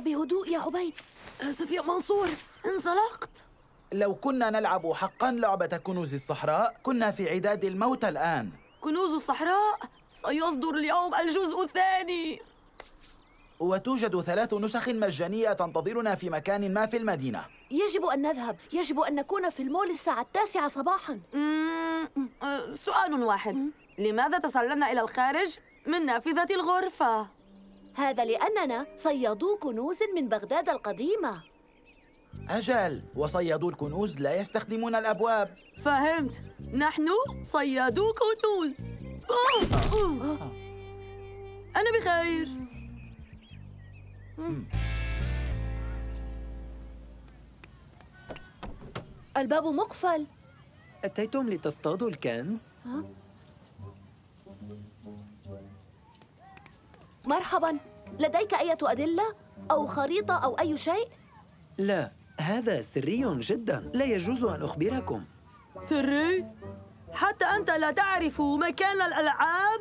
بهدوء يا عبيد. آسف يا منصور انزلقت. لو كنا نلعب حقا لعبة كنوز الصحراء. كنا في عداد الموت الآن. كنوز الصحراء؟ سيصدر اليوم الجزء الثاني. وتوجد ثلاث نسخ مجانية تنتظرنا في مكان ما في المدينة. يجب أن نذهب. يجب أن نكون في المول الساعة التاسعة صباحا. أه، سؤال واحد. لماذا تسللنا إلى الخارج من نافذة الغرفة؟ هذا لأننا صيادو كنوز من بغداد القديمة. أجل وصيادو الكنوز لا يستخدمون الأبواب. فهمت. نحن صيادو كنوز. آه، آه. أنا بخير. الباب مقفل. أتيتم لتصطادوا الكنز؟ مرحبا. لديك أي أدلة أو خريطة أو أي شيء؟ لا هذا سري جدا. لا يجوز أن أخبركم. سري؟ حتى أنت لا تعرف مكان الألعاب؟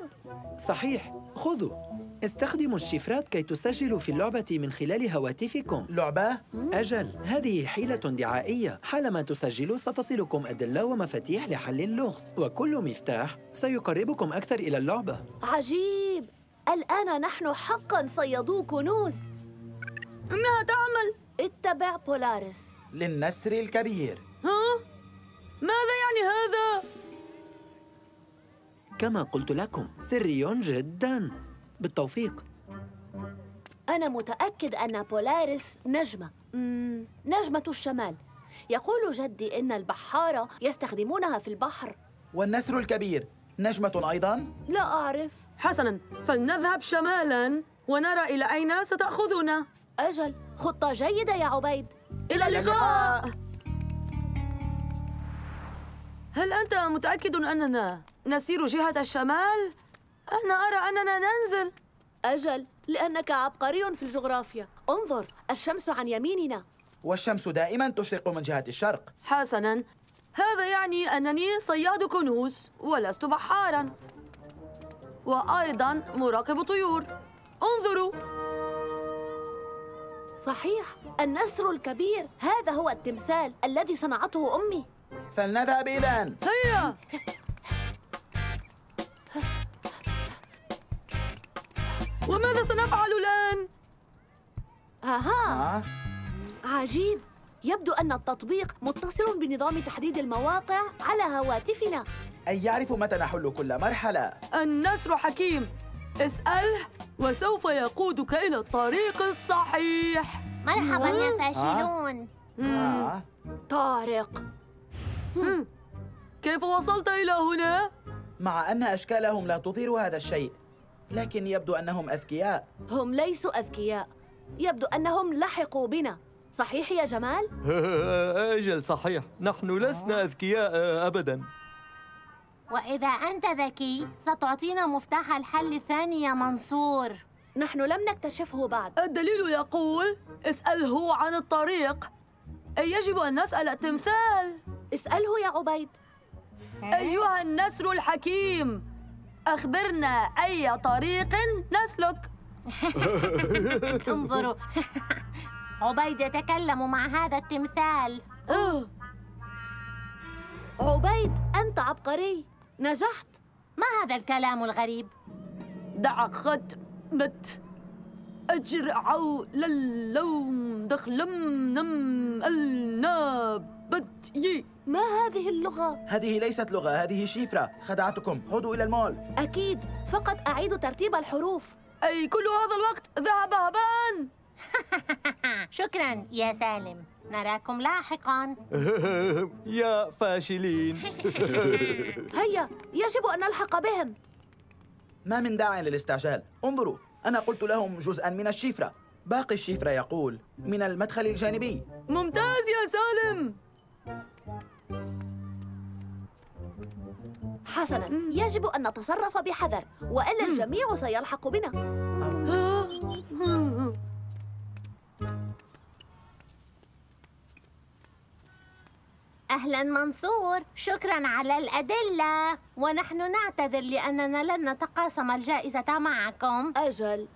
صحيح. خذوا. استخدموا الشفرات كي تسجلوا في اللعبة من خلال هواتفكم. لعبة؟ أجل. هذه حيلة دعائية. حالما تسجلوا ستصلكم أدلة ومفاتيح لحل اللغز. وكل مفتاح سيقربكم أكثر إلى اللعبة. عجيب! الآن نحن حقا صيادو كنوز إنها تعمل. اتبع بولاريس. للنسر الكبير. ها؟ ماذا يعني هذا؟ كما قلت لكم سري جدا. بالتوفيق. أنا متأكد أن بولاريس نجمة. نجمة الشمال. يقول جدي إن البحارة يستخدمونها في البحر. والنسر الكبير. نجمة أيضا؟ لا أعرف. حسنا فلنذهب شمالا ونرى إلى أين ستأخذنا. أجل خطة جيدة يا عبيد. إلى اللقاء. هل أنت متأكد أننا نسير جهة الشمال؟ أنا أرى أننا ننزل. أجل لأنك عبقري في الجغرافيا. انظر الشمس عن يميننا. والشمس دائما تشرق من جهة الشرق. حسنا هذا يعني أنني صياد كنوز ولست بحارا. وأيضا مراقب طيور. انظروا. صحيح النسر الكبير. هذا هو التمثال الذي صنعته أمي. فلنذهب إذن هيا. وماذا سنفعل الآن؟ أها. عجيب. يبدو أن التطبيق متصل بنظام تحديد المواقع على هواتفنا. أي يعرف متى نحل كل مرحلة. النسر حكيم. اسأله وسوف يقودك إلى الطريق الصحيح. مرحبا يا فاشلون. آه. طارق. مم. كيف وصلت إلى هنا؟ مع أن أشكالهم لا تثير هذا الشيء لكن يبدو أنهم أذكياء. هم ليسوا أذكياء. يبدو أنهم لحقوا بنا. صحيح يا جمال؟ أجل صحيح نحن لسنا أذكياء أبدا. وإذا أنت ذكي ستعطينا مفتاح الحل الثاني يا منصور. نحن لم نكتشفه بعد. الدليل يقول اسأله عن الطريق. يجب أن نسأل التمثال. اسأله يا عبيد. أيها النسر الحكيم أخبرنا أي طريق نسلك. انظروا. عبيد يتكلم مع هذا التمثال. عبيد أنت عبقري. نجحت. ما هذا الكلام الغريب؟ دع خدمة. أجرع للوم دخلم نم النابت. يي. ما هذه اللغة؟ هذه ليست لغة هذه شفرة خدعتكم. عودوا إلى المول. أكيد. فقط أعيد ترتيب الحروف. أي كل هذا الوقت ذهب هبان شكرا يا سالم. نراكم لاحقا. يا فاشلين. هيا يجب أن نلحق بهم. ما من داع للاستعجال. انظروا أنا قلت لهم جزءا من الشفرة. باقي الشفرة يقول من المدخل الجانبي. ممتاز يا سالم. حسنا يجب أن نتصرف بحذر وإلا الجميع سيلحق بنا. أهلا منصور شكرا على الأدلة. ونحن نعتذر لأننا لن نتقاسم الجائزة معكم. أجل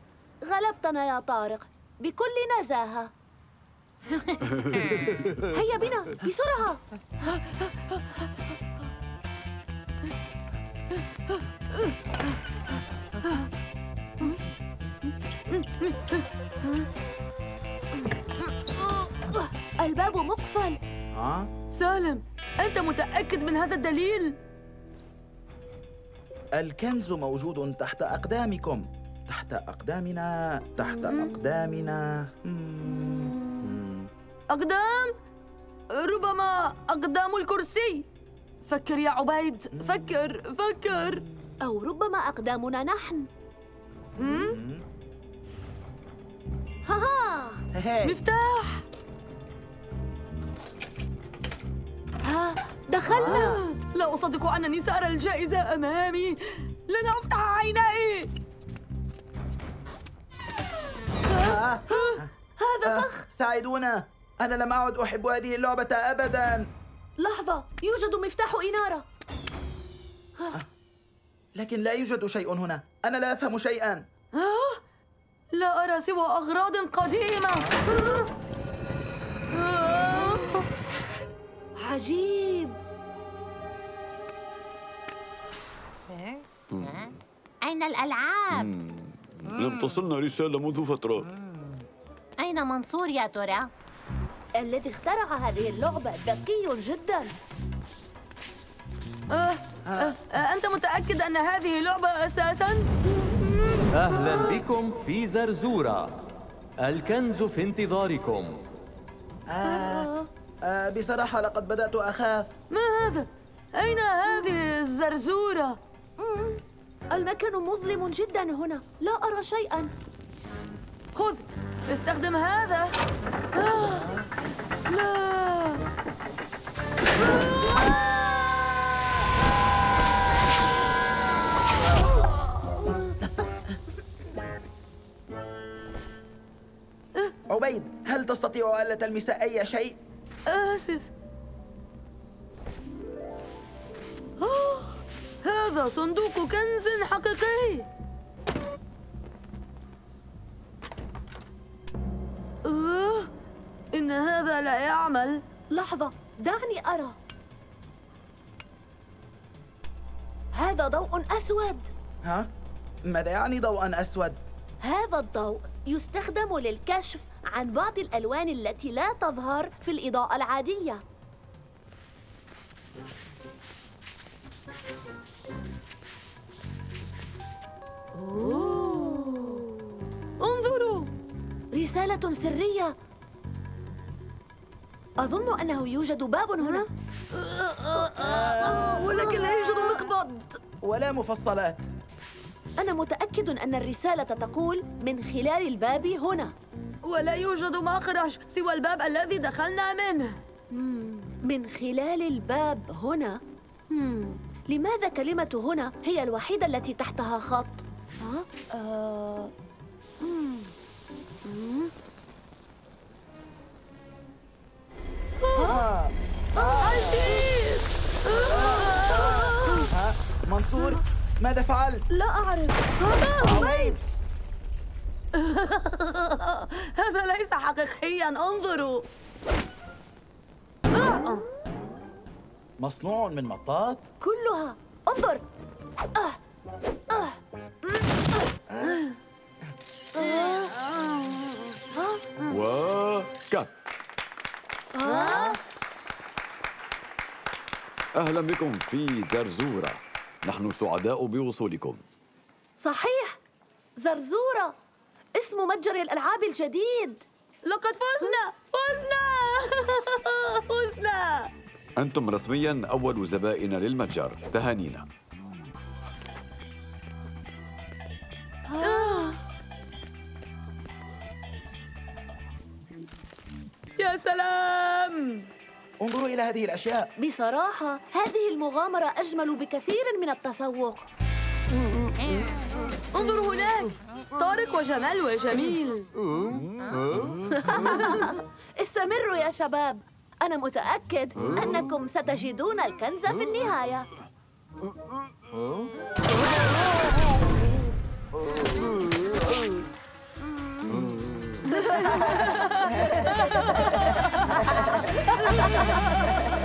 غلبتنا يا طارق بكل نزاهة. هيا بنا بسرعة. الباب مقفل. ها؟ سالم أنت متأكد من هذا الدليل؟ الكنز موجود تحت أقدامكم. تحت أقدامنا تحت أقدامنا. مم. أقدام؟ ربما أقدام الكرسي. فكر يا عبيد فكر فكر. أو ربما أقدامنا نحن. ها هاي. مفتاح! ها دخلنا. آه. لا أصدق أنني سأرى الجائزة أمامي. لن أفتح عيني آه. هذا آه. فخ. ساعدونا. أنا لم أعد أحب هذه اللعبة أبدا. لحظة يوجد مفتاح إنارة. لكن لا يوجد شيء هنا. أنا لا أفهم شيئا. آه. لا أرى سوى أغراض قديمة. عجيب أين الألعاب؟ لم تصلنا رسالة منذ فترة أين منصور يا ترى؟ الذي اخترع هذه اللعبة ذكي جدا آه. آه. آه. أنت متأكد أن هذه لعبة أساساً؟ أهلا بكم في زرزورة الكنز في انتظاركم آه. آه بصراحة لقد بدأت أخاف ما هذا؟ أين هذه الزرزورة؟ المكان مظلم جدا هنا لا أرى شيئا خذ استخدم هذا آه. لا عبيد هل تستطيع ألا تلمس أي شيء؟ آسف آه. هذا صندوق كنز حقيقي آه. إن هذا لا يعمل لحظة دعني أرى هذا ضوء أسود ها؟ ماذا يعني ضوء أسود؟ هذا الضوء يستخدم للكشف عن بعض الألوان التي لا تظهر في الإضاءة العادية. أوه. انظروا! رسالة سرية. أظن أنه يوجد باب هنا. ولكن لا يوجد مقبض. ولا مفصلات. أنا متأكد أن الرسالة تقول من خلال الباب هنا ولا يوجد مخرج سوى الباب الذي دخلنا منه من خلال الباب هنا مم. لماذا كلمة هنا هي الوحيدة التي تحتها خط؟ ها؟ مم. مم. آه. ها؟ منصور ماذا فعلت؟ لا أعرف. عبيد هذا ليس حقيقيا انظروا. مصنوع من مطاط؟ كلها. انظر. آه. آه. وكت آه. أهلا بكم في زرزورة. نحن سعداء بوصولكم. صحيح. زرزورة اسم متجر الألعاب الجديد. لقد فزنا فزنا فزنا. أنتم رسميا أول زبائن للمتجر. تهانينا. آه. يا سلام. انظروا إلى هذه الأشياء. بصراحة هذه المغامرة أجمل بكثير من التسوق. انظروا هناك. طارق وجمال وجميل. استمروا يا شباب. أنا متأكد أنكم ستجدون الكنز في النهاية. ハハハハ!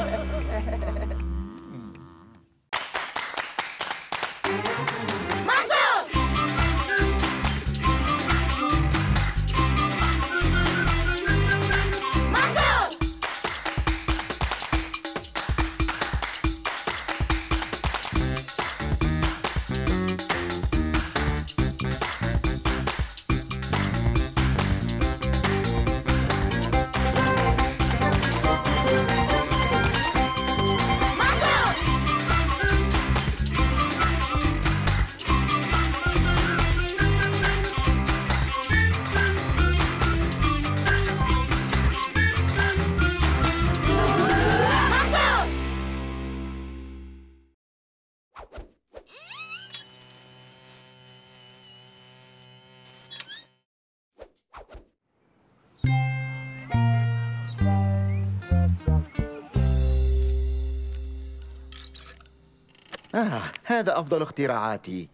آه هذا أفضل اختراعاتي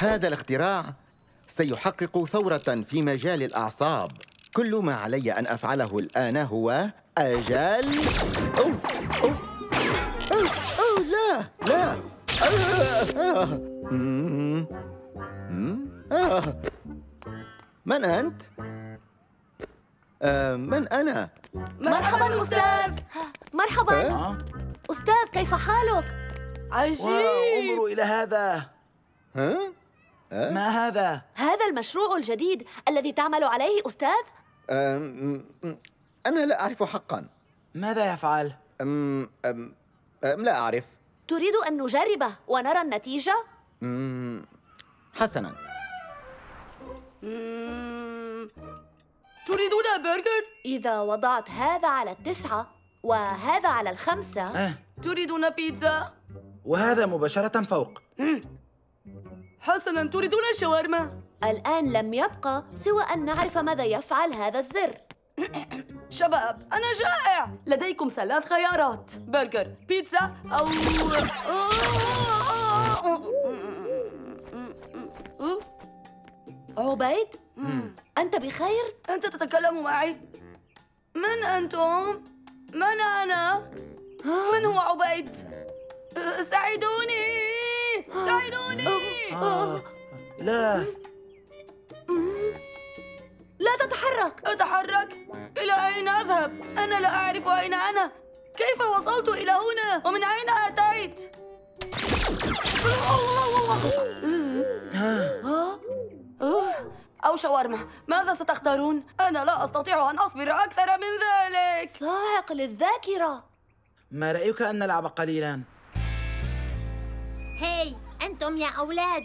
هذا الاختراع سيحقق ثورة في مجال الأعصاب كل ما علي أن أفعله الآن هو أجل أوه أوه أوه أوه لا لا آه آه مم. مم. آه. من أنت؟ آه من أنا؟ مرحبا أستاذ مرحبا أستاذ كيف حالك؟ عجيب انظروا إلى هذا ها؟ ما هذا؟ هذا المشروع الجديد الذي تعمل عليه أستاذ؟ أم أنا لا أعرف حقا ماذا يفعل؟ أم أم أم لا أعرف تريد أن نجربه ونرى النتيجة؟ أم حسنا تريدون برجر؟ إذا وضعت هذا على التسعة وهذا على الخمسة آه. تريدون بيتزا؟ وهذا مباشرة فوق حسنا تريدون الشاورما؟ الآن لم يبقى سوى أن نعرف ماذا يفعل هذا الزر شباب أنا جائع لديكم ثلاث خيارات برجر بيتزا أو عبيد أنت بخير؟ أنت تتكلم معي؟ من أنتم؟ من أنا؟ من هو عبيد؟ ساعدوني ساعدوني آه. لا لا تتحرك أتحرك؟ إلى أين أذهب؟ أنا لا أعرف أين أنا كيف وصلت إلى هنا؟ ومن أين أتيت؟ أو شاورما ماذا ستختارون؟ أنا لا أستطيع أن أصبر أكثر من ذلك صاعق للذاكرة ما رأيك أن نلعب قليلا؟ هاي أنتم يا أولاد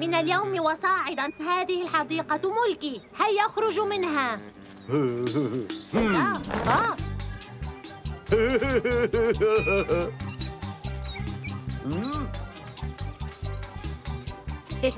من اليوم وصاعدا هذه الحديقة ملكي هيا اخرجوا منها آه. آه.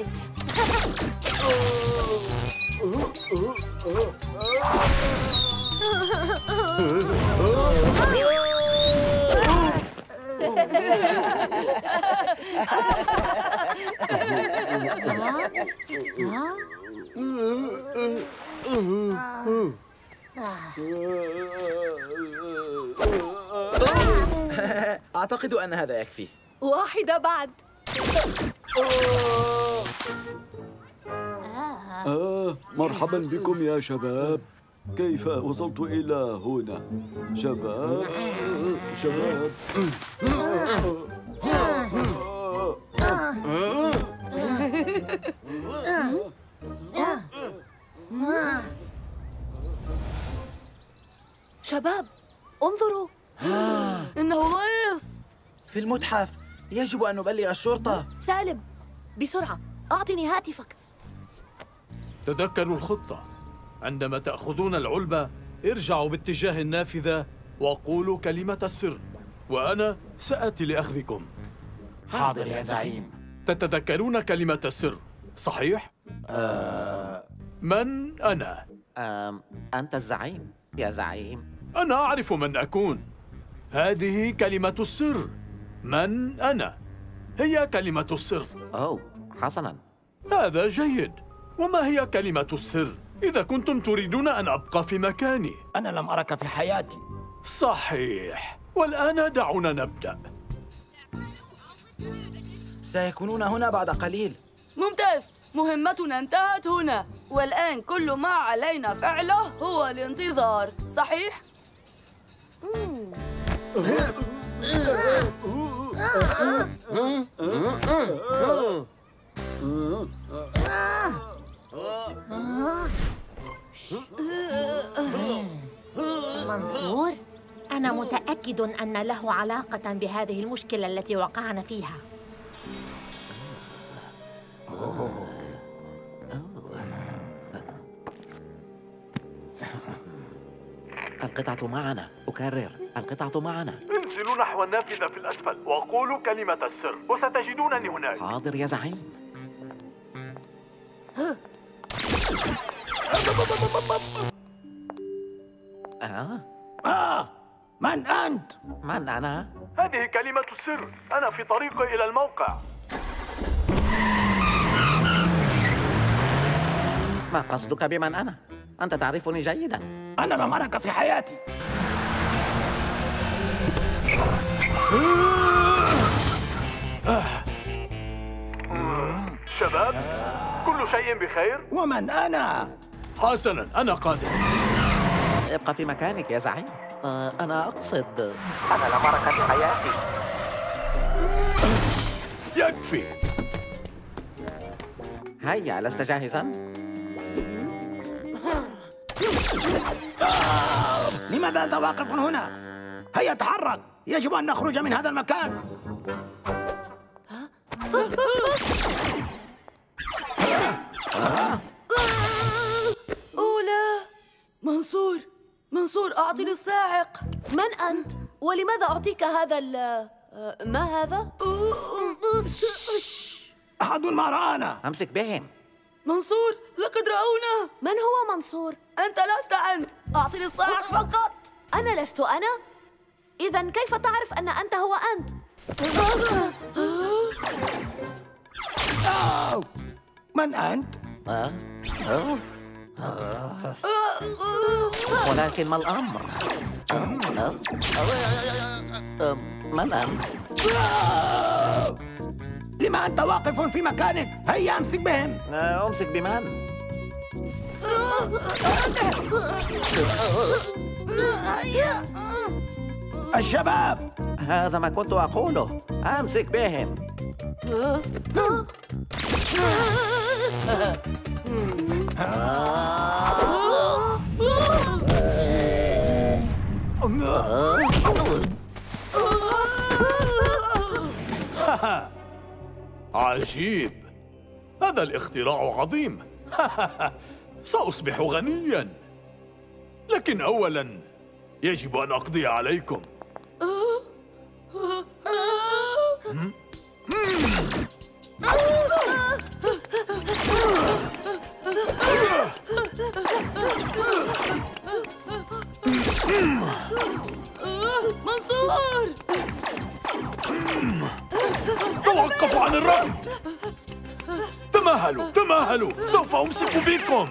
أعتقد أن هذا يكفي. واحدة بعد. آه مرحبا بكم يا شباب. كيف وصلت إلى هنا؟ شباب شباب. شباب انظروا. إنه غيص في المتحف. يجب أن نبلغ الشرطة. سالم بسرعة. أعطني هاتفك. تذكروا الخطة. عندما تأخذون العلبة ارجعوا باتجاه النافذة وقولوا كلمة السر وأنا سآتي لأخذكم. حاضر يا زعيم. تتذكرون كلمة السر صحيح؟ آه. من أنا؟ آه أنت الزعيم يا زعيم. أنا أعرف من أكون. هذه كلمة السر. من أنا؟ هي كلمة السر. أوه حسنا. هذا جيد. وما هي كلمة السر؟ إذا كنتم تريدون أن أبقى في مكاني. أنا لم أرك في حياتي. صحيح. والآن دعونا نبدأ. سيكونون هنا بعد قليل. ممتاز. مهمتنا انتهت هنا. والآن كل ما علينا فعله هو الانتظار. صحيح؟ منصور أنا متأكد أن له علاقة بهذه المشكلة التي وقعنا فيها. القطعة معنا أكرر. القطعة معنا. انزلوا نحو النافذة في الأسفل وقولوا كلمة السر وستجدونني هناك. حاضر يا زعيم. آه آه من أنت؟ من أنا؟ هذه كلمة السر أنا في طريقي إلى الموقع ما قصدك بمن أنا؟ أنت تعرفني جيدا أنا لم أرك في حياتي شباب كل شيء بخير؟ ومن أنا؟ حسنا أنا قادم ابقى في مكانك يا زعيم. آه أنا أقصد. أنا في حياتي. يكفي. هيا لست جاهزا؟ لماذا أنت واقف هنا؟ هيا تحرك يجب أن نخرج من هذا المكان. أولى منصور منصور أعطني الصاعق من أنت؟ ولماذا أعطيك هذا ال آه، ما هذا؟ أحد ما رآنا أمسك بهم منصور لقد رأونا من هو منصور؟ أنت لست أنت أعطني الصاعق فقط أنا لست أنا؟ إذا كيف تعرف أن أنت هو أنت؟ أوه. من أنت؟ ولكن ما الأمر؟ من أنت؟ لما أنت واقف في مكانك؟ هيا أمسك بهم أمسك بمن؟ الشباب هذا ما كنت أقوله أمسك بهم عجيب. هذا الاختراع عظيم. سأصبح غنيا. لكن أولا يجب أن أقضي عليكم؟ منصور! توقفوا عن الركض تماهلوا تماهلوا! سوف أمسك بكم!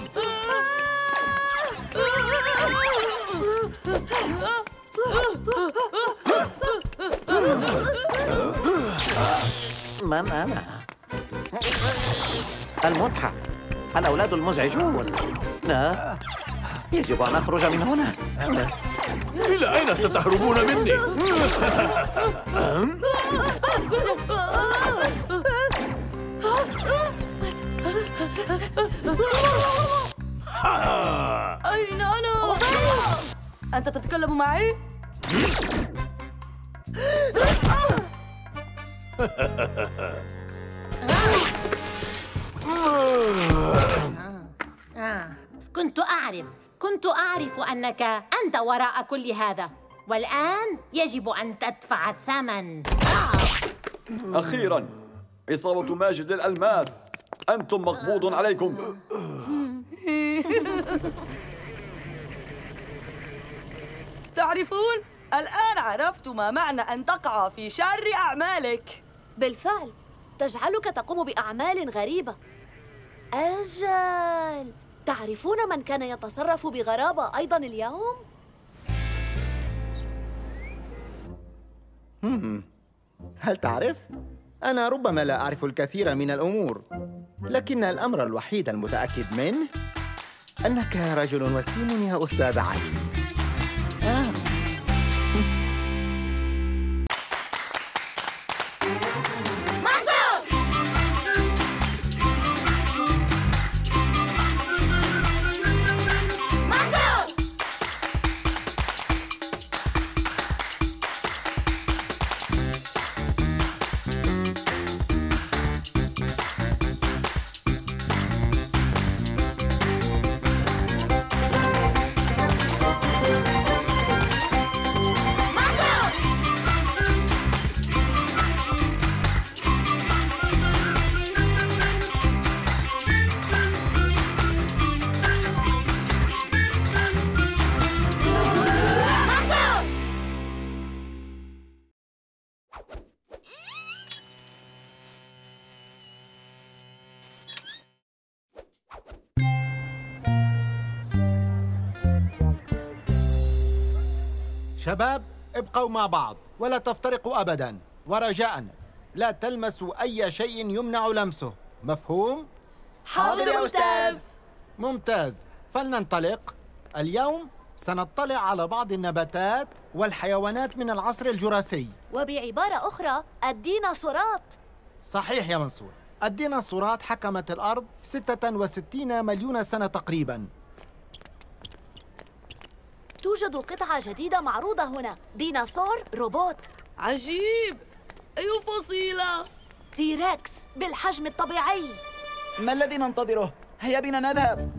من أنا؟ المتعة الأولاد المزعجون لا يجب أن أخرج من هنا إلى أين ستهربون مني؟ أين أنا؟ أنت تتكلم معي؟ آه. كنت أعرف كنت أعرف أنك أنت وراء كل هذا والآن يجب أن تدفع الثمن. أخيرا إصابة ماجد الألماس أنتم مقبوض عليكم. تعرفون الآن عرفت ما معنى أن تقع في شر أعمالك. بالفعل تجعلك تقوم بأعمال غريبة أجل تعرفون من كان يتصرف بغرابة أيضا اليوم؟ هل تعرف؟ أنا ربما لا أعرف الكثير من الأمور لكن الأمر الوحيد المتأكد منه أنك رجل وسيم يا أستاذ علي مع بعض ولا تفترقوا أبدا. ورجاء لا تلمسوا أي شيء يمنع لمسه. مفهوم؟ حاضر يا أستاذ. ممتاز. فلننطلق. اليوم سنطلع على بعض النباتات والحيوانات من العصر الجراسي وبعبارة أخرى الديناصورات. صحيح يا منصور. الديناصورات حكمت الأرض 66 مليون سنة تقريباً. توجد قطعة جديدة معروضة هنا. ديناصور روبوت. عجيب! أي فصيلة؟ تي ريكس بالحجم الطبيعي. ما الذي ننتظره؟ هيا بنا نذهب.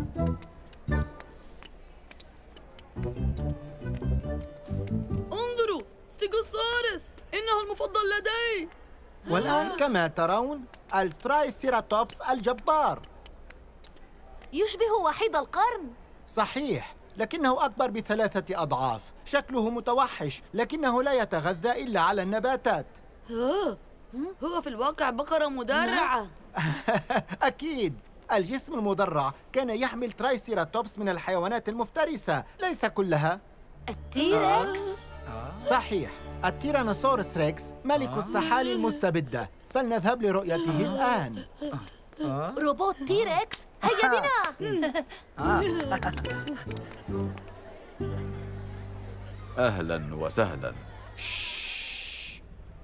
انظروا! ستيغوسورس إنه المفضل لدي! والآن كما ترون الترايسيراتوبس الجبار. يشبه وحيد القرن. صحيح. لكنه أكبر بثلاثة أضعاف. شكله متوحش لكنه لا يتغذى إلا على النباتات. آه، هو في الواقع بقرة مدرعة. أكيد. الجسم المدرع كان يحمي الترايسيراتوبس من الحيوانات المفترسة ليس كلها. التي ريكس؟ صحيح. التيرانوسورس ريكس ملك السحالي المستبدة. فلنذهب لرؤيته الآن. روبوت T-Rex هيا بنا أهلا وسهلا.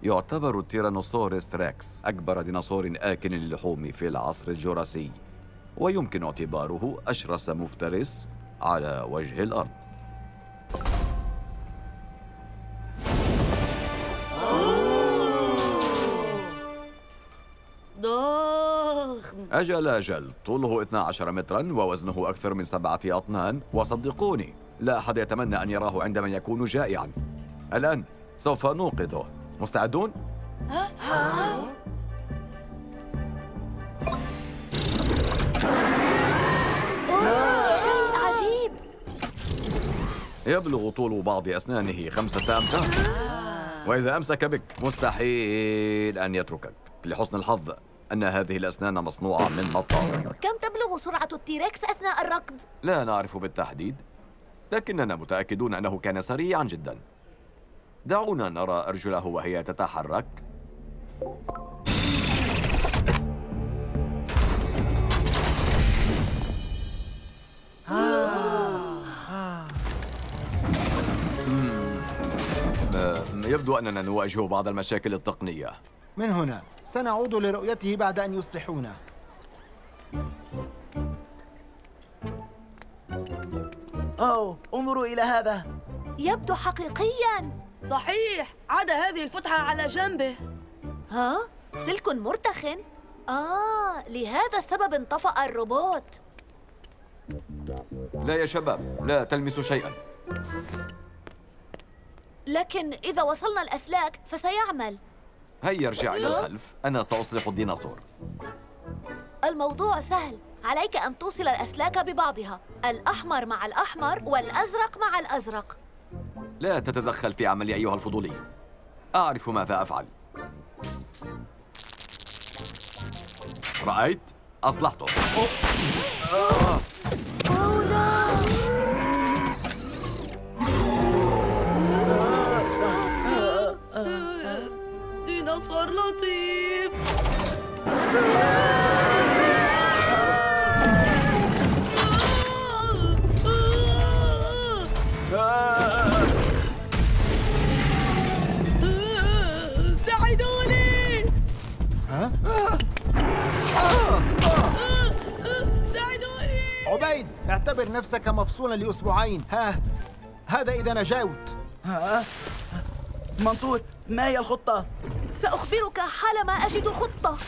يعتبر التيرانوسورس ريكس أكبر ديناصور آكل اللحوم في العصر الجوراسي ويمكن اعتباره أشرس مفترس على وجه الأرض. ضخم أجل أجل طوله 12 مترا ووزنه أكثر من سبعة أطنان. وصدقوني لا أحد يتمنى أن يراه عندما يكون جائعا. الآن سوف نوقظه. مستعدون؟ أوه، شيء عجيب. يبلغ طول بعض أسنانه خمسة أمتار وإذا أمسك بك مستحيل أن يتركك. لحسن الحظ. أن هذه الأسنان مصنوعة من مطر كم تبلغ سرعة التيركس أثناء الركض؟ لا نعرف بالتحديد. لكننا متأكدون أنه كان سريعا جدا. دعونا نرى أرجله وهي تتحرك. مم. آه، يبدو أننا نواجه بعض المشاكل التقنية. من هنا. سنعود لرؤيته بعد أن يصلحونه أوه انظروا إلى هذا. يبدو حقيقيا. صحيح. عاد هذه الفتحة على جنبه. ها؟ سلك مرتخن؟ آه لهذا السبب انطفأ الروبوت. لا يا شباب لا تلمسوا شيئا. لكن إذا وصلنا الأسلاك فسيعمل. هيا ارجع إلى الخلف. أنا سأصلح الديناصور. الموضوع سهل. عليك أن توصل الأسلاك ببعضها. الأحمر مع الأحمر والأزرق مع الأزرق. لا تتدخل في عملي أيها الفضولي. أعرف ماذا أفعل. رأيت؟ أصلحته. آه. ديناصور لطيف. ساعدوني؟ ساعدوني. عبيد اعتبر نفسك مفصولا لأسبوعين. ها هذا إذا نجوت ها منصور ما هي الخطة؟ سأخبرك حالما أجد خطة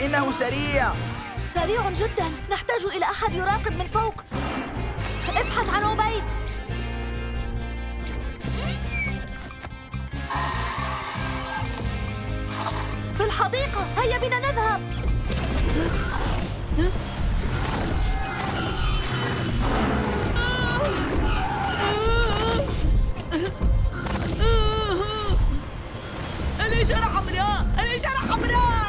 إنه سريع. سريع جدا. نحتاج إلى أحد يراقب من فوق. ابحث عن عبيد. في الحديقة. هيا بنا نذهب. الإشارة حمراء الإشارة حمراء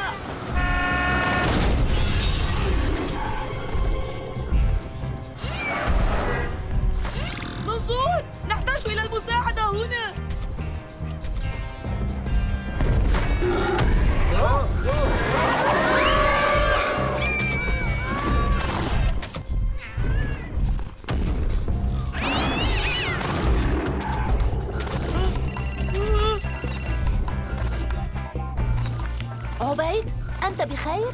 عبيد أنت بخير؟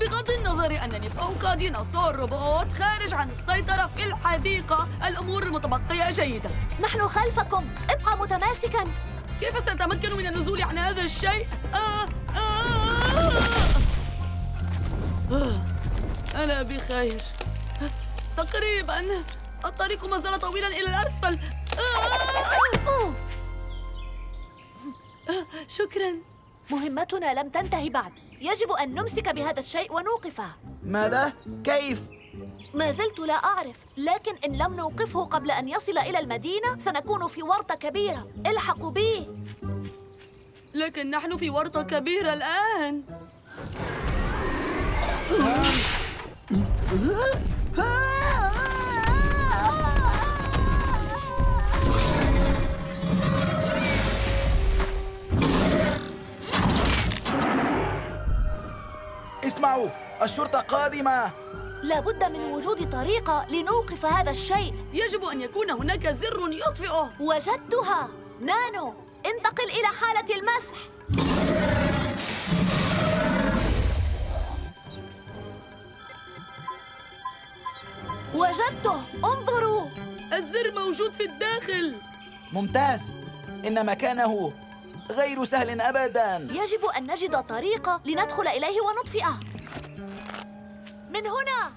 بغض النظر أنني فوق ديناصور روبوت خارج عن السيطرة في الحديقة الأمور المتبقية جيدة. نحن خلفكم ابقى متماسكا. كيف سأتمكن من النزول عن هذا الشيء؟ آه آه آه. أنا بخير. تقريبا الطريق ما زال طويلا إلى الأسفل. آه آه شكرا. مهمتنا لم تنتهي بعد. يجب أن نمسك بهذا الشيء ونوقفه. ماذا؟ كيف؟ ما زلت لا أعرف لكن إن لم نوقفه قبل أن يصل إلى المدينة سنكون في ورطة كبيرة. الحقوا بي. لكن نحن في ورطة كبيرة الآن. اسمعوا الشرطة قادمة. لابد من وجود طريقة لنوقف هذا الشيء. يجب أن يكون هناك زر يطفئه. وجدتها. نانو انتقل إلى حالة المسح. وجدته. انظروا. الزر موجود في الداخل. ممتاز. إن مكانه غير سهل أبدا. يجب أن نجد طريقة لندخل إليه ونطفئه. من هنا!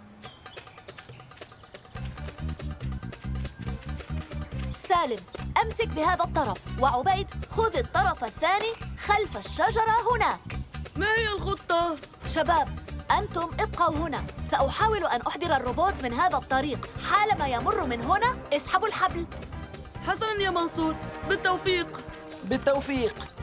سالم أمسك بهذا الطرف. وعبيد خذ الطرف الثاني خلف الشجرة هناك. ما هي الخطة؟ شباب أنتم ابقوا هنا. سأحاول أن أحضر الروبوت من هذا الطريق. حالما يمر من هنا اسحبوا الحبل. حسنا يا منصور. بالتوفيق. بالتوفيق.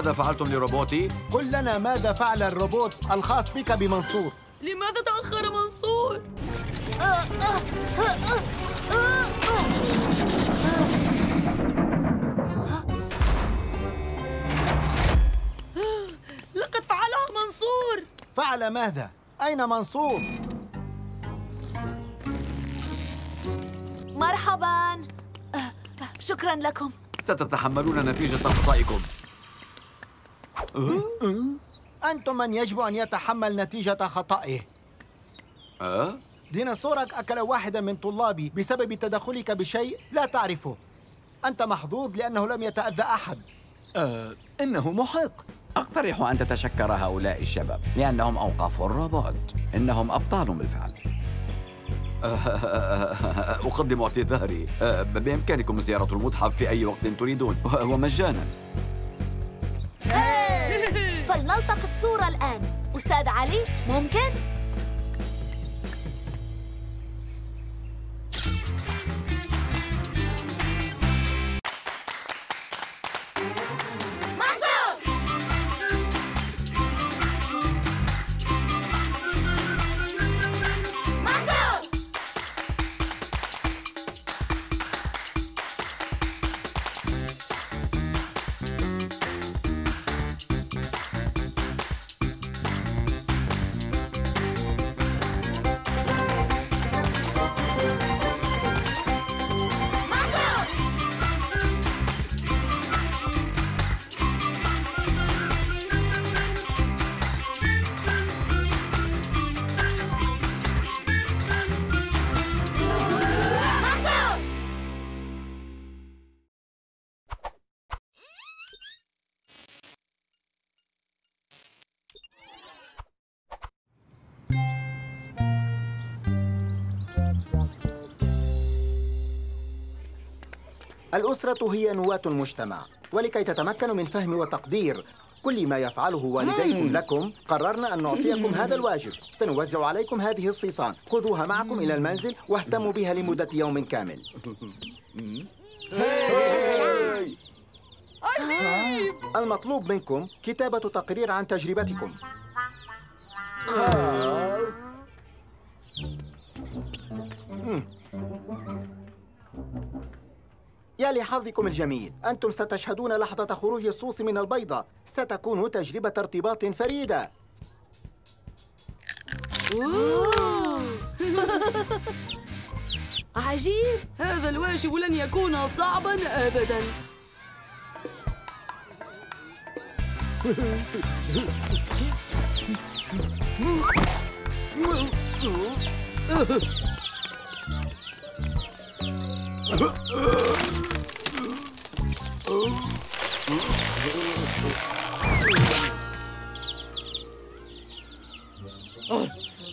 ماذا فعلتم لروبوتي؟ قل لنا ماذا فعل الروبوت الخاص بك بمنصور لماذا تأخر منصور؟ لقد فعله منصور فعل ماذا؟ أين منصور؟ مرحبا شكرا لكم ستتحملون نتيجة أخطائكم أنتم من يجب أن يتحمل نتيجة خطئه. أه؟ ديناصورك أكل واحدا من طلابي بسبب تدخلك بشيء لا تعرفه. أنت محظوظ لأنه لم يتأذى أحد. أه إنه محق. أقترح أن تتشكر هؤلاء الشباب لأنهم أوقفوا الروبوت إنهم أبطال بالفعل. أقدم اعتذاري أه، بإمكانكم زيارة المتحف في أي وقت تريدون ومجانا فلنلتقط صورة الآن أستاذ علي ممكن؟ الأسرة هي نواة المجتمع ولكي تتمكنوا من فهم وتقدير كل ما يفعله والديكم لكم قررنا أن نعطيكم هذا الواجب. سنوزع عليكم هذه الصيصان. خذوها معكم إلى المنزل واهتموا بها لمدة يوم كامل. عجيب المطلوب منكم كتابة تقرير عن تجربتكم. يا لحظكم الجميل. أنتم ستشهدون لحظة خروج الصوص من البيضة. ستكون تجربة ارتباط فريدة. عجيب! هذا الواجب لن يكون صعبا أبدا.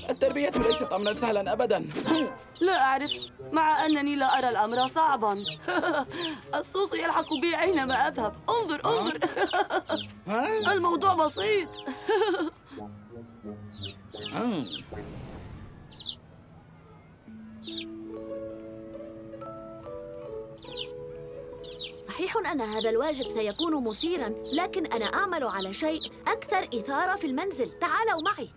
التربية ليست أمرا سهلا أبدا. لا أعرف. مع أنني لا أرى الأمر صعبا. الصوص يلحق بي أينما أذهب. انظر انظر. الموضوع بسيط. صحيح أن هذا الواجب سيكون مثيرا لكن أنا أعمل على شيء أكثر إثارة في المنزل. تعالوا معي.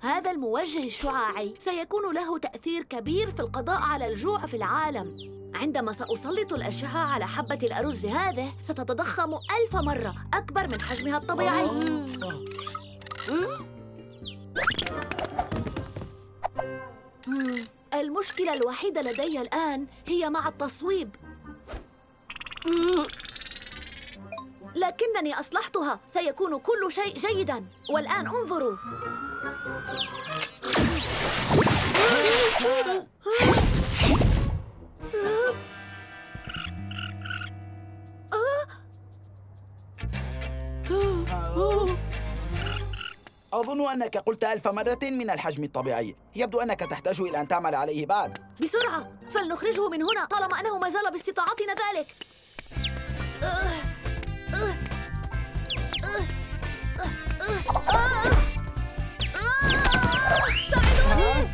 هذا الموجه الشعاعي سيكون له تأثير كبير في القضاء على الجوع في العالم. عندما سأسلط الأشعة على حبة الأرز هذه ستتضخم ألف مرة. أكبر من حجمها الطبيعي. مم. المشكلة الوحيدة لدي الآن هي مع التصويب. لكنني أصلحتها. سيكون كل شيء جيدا. والآن انظروا. أظن أنك قلت ألف مرة من الحجم الطبيعي. يبدو أنك تحتاج إلى أن تعمل عليه بعد. بسرعة! فلنخرجه من هنا طالما أنه ما زال باستطاعتنا ذلك. ساعدوني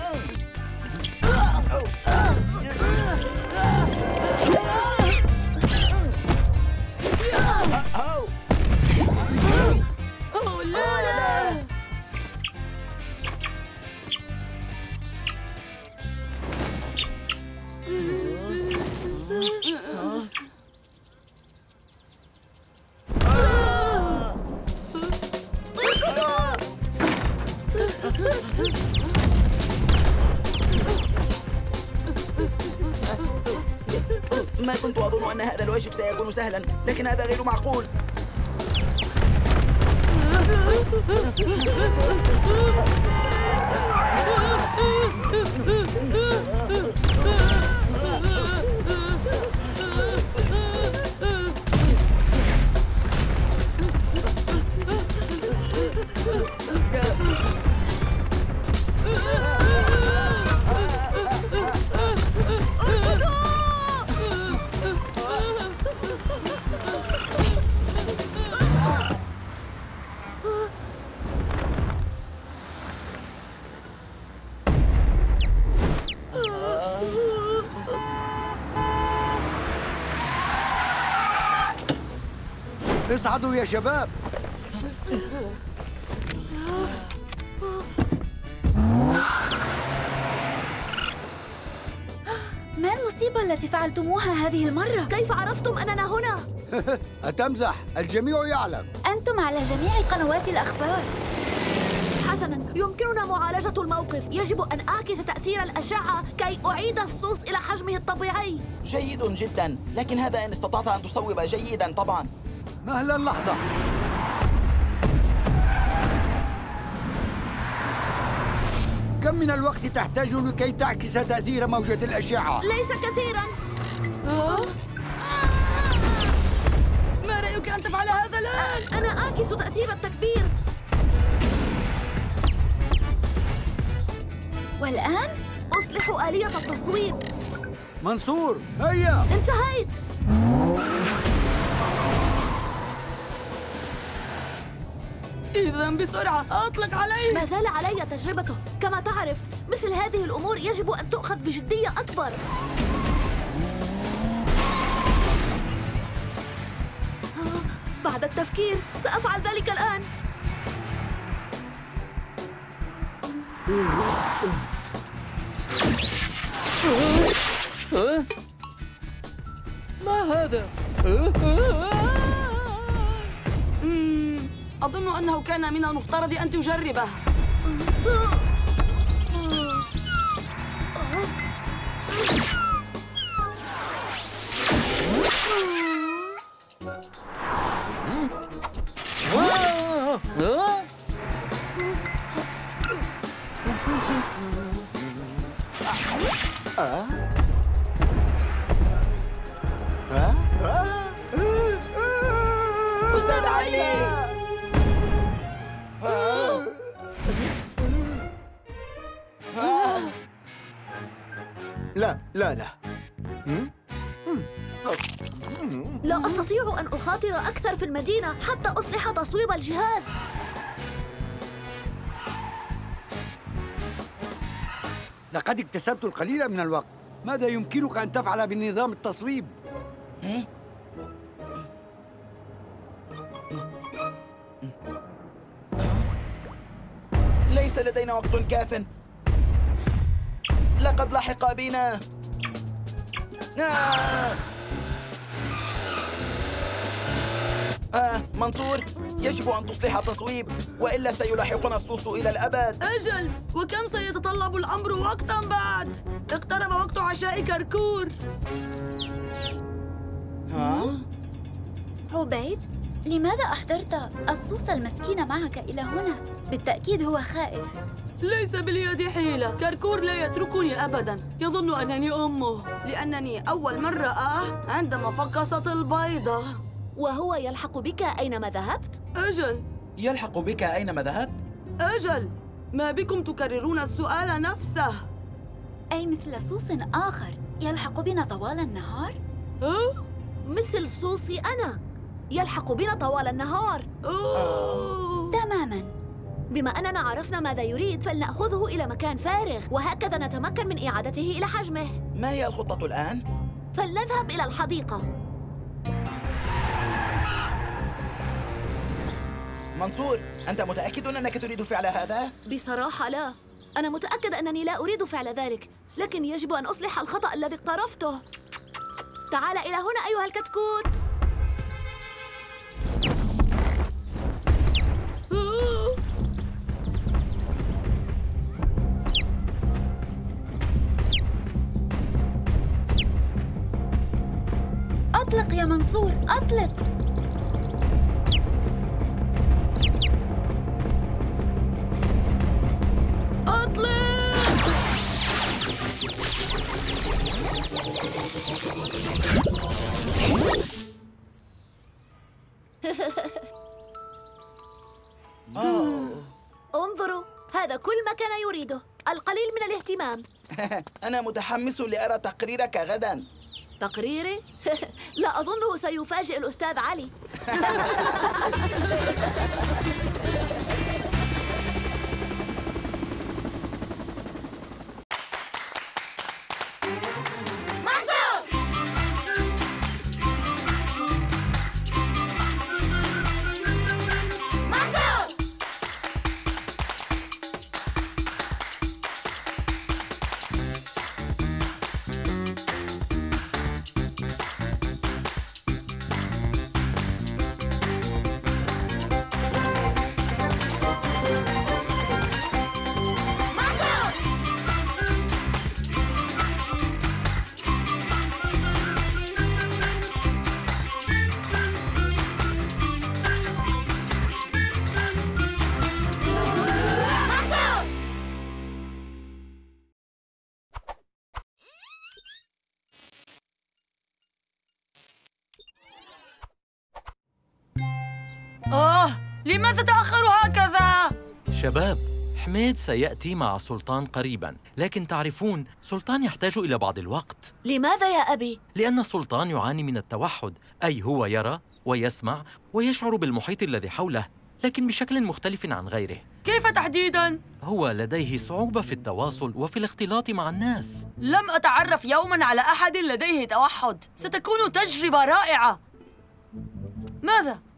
أوه Huh? ما كنت أظن أن هذا الواجب سيكون سهلا لكن هذا غير معقول. اصعدوا يا شباب. ما المصيبة التي فعلتموها هذه المرة؟ كيف عرفتم أننا هنا؟ أتمزح. الجميع يعلم. أنتم على جميع قنوات الأخبار. حسنا يمكننا معالجة الموقف. يجب أن أعكس تأثير الأشعة كي أعيد الصوص إلى حجمه الطبيعي. جيد جدا لكن هذا إن استطعت أن تصوب جيدا طبعا. مهلا لحظة كم من الوقت تحتاج لكي تعكس تأثير موجة الأشعة؟ ليس كثيرا ما رأيك أن تفعل هذا الآن؟ أنا أعكس تأثير التكبير والآن؟ أصلح آلية التصويب منصور هيا انتهيت إذا بسرعة أطلق عليه ما زال علي تجربته كما تعرف مثل هذه الأمور يجب أن تؤخذ بجدية أكبر بعد التفكير سأفعل ذلك الآن؟ ما هذا؟ أظن أنه كان من المفترض أن تجربه ها؟ لا لا لا. لا أستطيع أن أخاطر أكثر في المدينة حتى أصلح تصويب الجهاز. لقد اكتسبت القليل من الوقت. ماذا يمكنك أن تفعل بنظام التصويب؟ ليس لدينا وقت كاف. لقد لحق بنا آه. آه منصور يجب أن تصلح تصويب وإلا سيلاحقنا الصوص إلى الأبد أجل وكم سيتطلب الأمر وقتا بعد اقترب وقت عشاء كركور ها؟ عبيد لماذا أحضرت الصوص المسكين معك إلى هنا؟ بالتأكيد هو خائف ليس باليد حيلة كركور لا يتركني أبدا يظن أنني أمه لأنني أول مرة آه عندما فقست البيضة وهو يلحق بك أينما ذهبت؟ أجل يلحق بك أينما ذهبت؟ أجل ما بكم تكررون السؤال نفسه أي مثل صوص آخر يلحق بنا طوال النهار؟ أه؟ مثل صوصي أنا يلحق بنا طوال النهار أوه. تماما بما أننا عرفنا ماذا يريد فلنأخذه إلى مكان فارغ وهكذا نتمكن من إعادته إلى حجمه. ما هي الخطة الآن؟ فلنذهب إلى الحديقة. منصور أنت متأكد أنك تريد فعل هذا؟ بصراحة لا. أنا متأكد أنني لا أريد فعل ذلك لكن يجب أن أصلح الخطأ الذي اقترفته. تعال إلى هنا أيها الكتكوت. انظروا هذا كل ما كان يريده. القليل من الاهتمام. أنا متحمس لأرى تقريرك غدا. تقريري؟ لا أظنه سيفاجئ الأستاذ علي. شباب حميد سيأتي مع سلطان قريبا لكن تعرفون سلطان يحتاج إلى بعض الوقت لماذا يا أبي؟ لأن السلطان يعاني من التوحد أي هو يرى ويسمع ويشعر بالمحيط الذي حوله لكن بشكل مختلف عن غيره كيف تحديداً؟ هو لديه صعوبة في التواصل وفي الاختلاط مع الناس لم أتعرف يوماً على أحد لديه توحد ستكون تجربة رائعة ماذا؟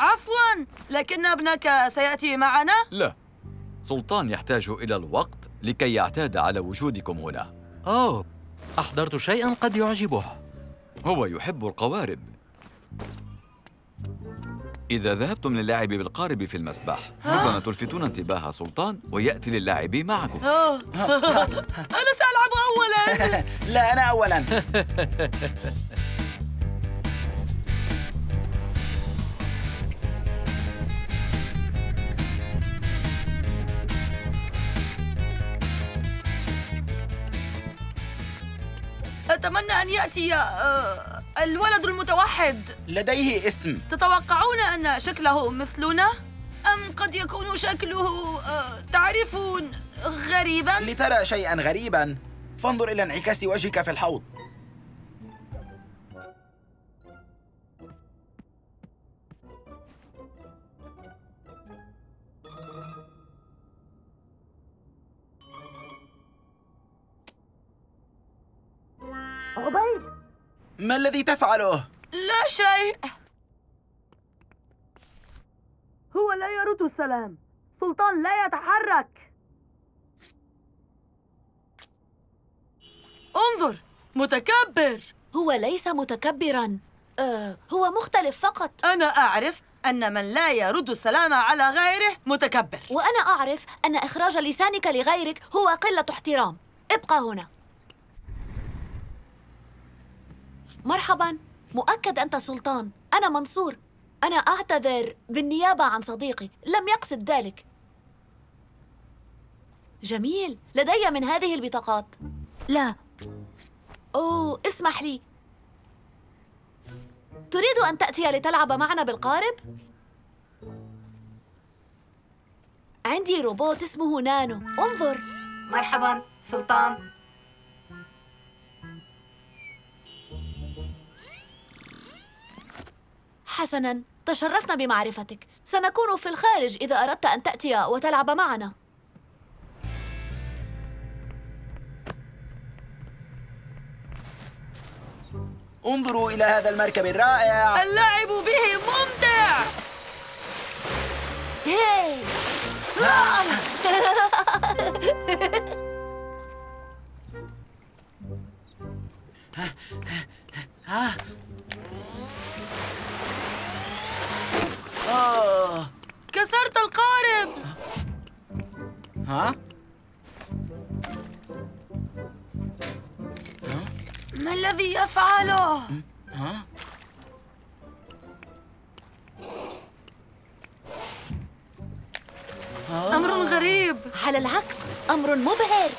عفواً! لكن ابنك سيأتي معنا؟ لا. سلطان يحتاج إلى الوقت لكي يعتاد على وجودكم هنا. أوه أحضرت شيئاً قد يعجبه. هو يحب القوارب. إذا ذهبتم للعب بالقارب في المسبح ربما تلفتون انتباه سلطان ويأتي للعب معكم. أنا سألعب أولاً. لا أنا أولا. أتمنى أن يأتي آه، الولد المتوحد لديه اسم تتوقعون أن شكله مثلنا؟ أم قد يكون شكله آه، تعرفون غريباً؟ لترى شيئا غريبا فانظر إلى انعكاس وجهك في الحوض عبيد ما الذي تفعله؟ لا شيء. هو لا يرد السلام. سلطان لا يتحرك. انظر متكبر. هو ليس متكبراً. آه، هو مختلف فقط. أنا أعرف أن من لا يرد السلام على غيره متكبر. وأنا أعرف أن إخراج لسانك لغيرك هو قلة احترام. ابقى هنا. مرحبا. مؤكد أنت سلطان. أنا منصور. أنا أعتذر بالنيابة عن صديقي. لم يقصد ذلك. جميل. لدي من هذه البطاقات. لا. أوه اسمح لي. تريد أن تأتي لتلعب معنا بالقارب؟ عندي روبوت اسمه نانو. انظر. مرحبا سلطان. حسنا تشرفنا بمعرفتك. سنكون في الخارج إذا أردت أن تأتي وتلعب معنا. انظروا إلى هذا المركب الرائع. اللعب به ممتع. هاي ها. آه كسرت القارب. ها؟ ما الذي يفعله؟ ها؟ أمر غريب. على العكس أمر مبهر.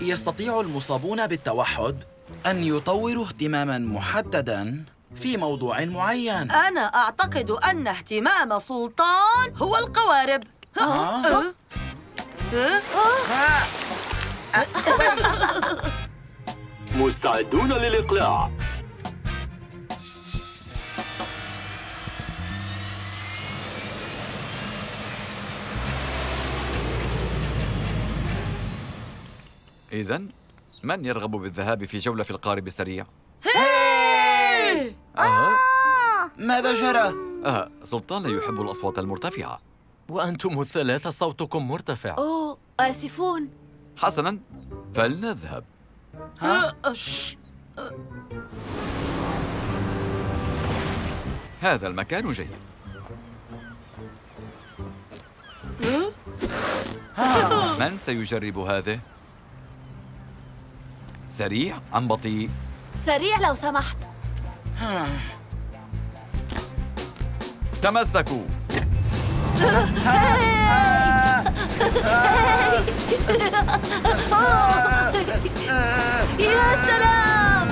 يستطيع المصابون بالتوحد أن يطوروا اهتماما محددا في موضوع معين أنا أعتقد أن اهتمام سلطان هو القوارب آه. أه؟ مستعدون للإقلاع إذا من يرغب بالذهاب في جولة في القارب السريع؟ آه. ماذا جرى؟ آه سلطان لا يحب الأصوات المرتفعة. وأنتم الثلاثة صوتكم مرتفع. أوه آسفون. حسنا فلنذهب. ها؟ هذا المكان جيد. من سيجرب هذه؟ سريع أم بطيء؟ سريع لو سمحت. تمسكوا. يا سلام!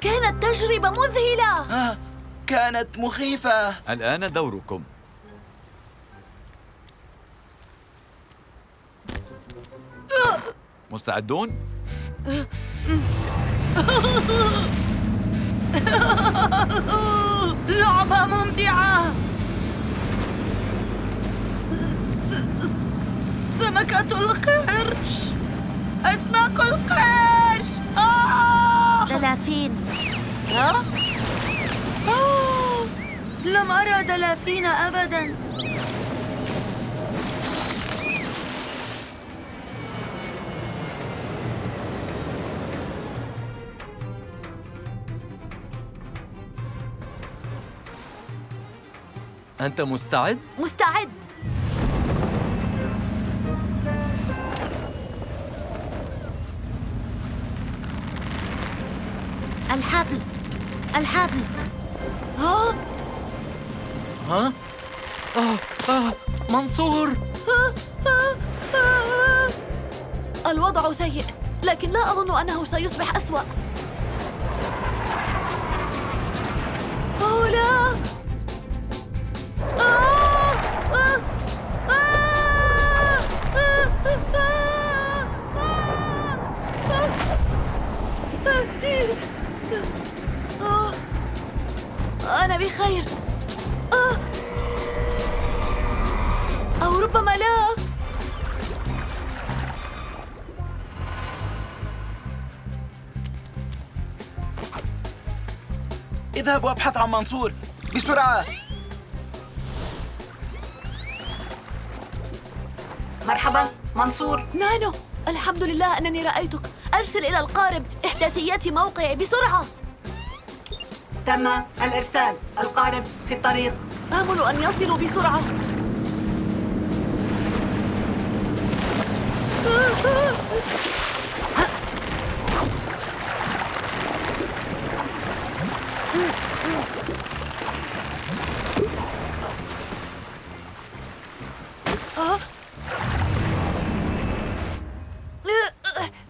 كانت تجربة مذهلة. كانت مخيفة. الآن دوركم. مستعدون؟ لعبة ممتعة سمكة القرش أسماك القرش آه! دلافين ها؟ آه! لم أرى دلافين أبداً أنت مستعد؟ مستعد. الحبل. الحبل. ها ها؟ آه آه منصور. الوضع سيء لكن لا أظن أنه سيصبح أسوأ. أوه لا بخير آه! أو ربما لا. اذهب وابحث عن منصور. بسرعة. مرحبا منصور. نانو الحمد لله أنني رأيتك. أرسل إلى القارب إحداثيات موقعي بسرعة. تم الإرسال. القارب في الطريق. آمل أن يصلوا بسرعة.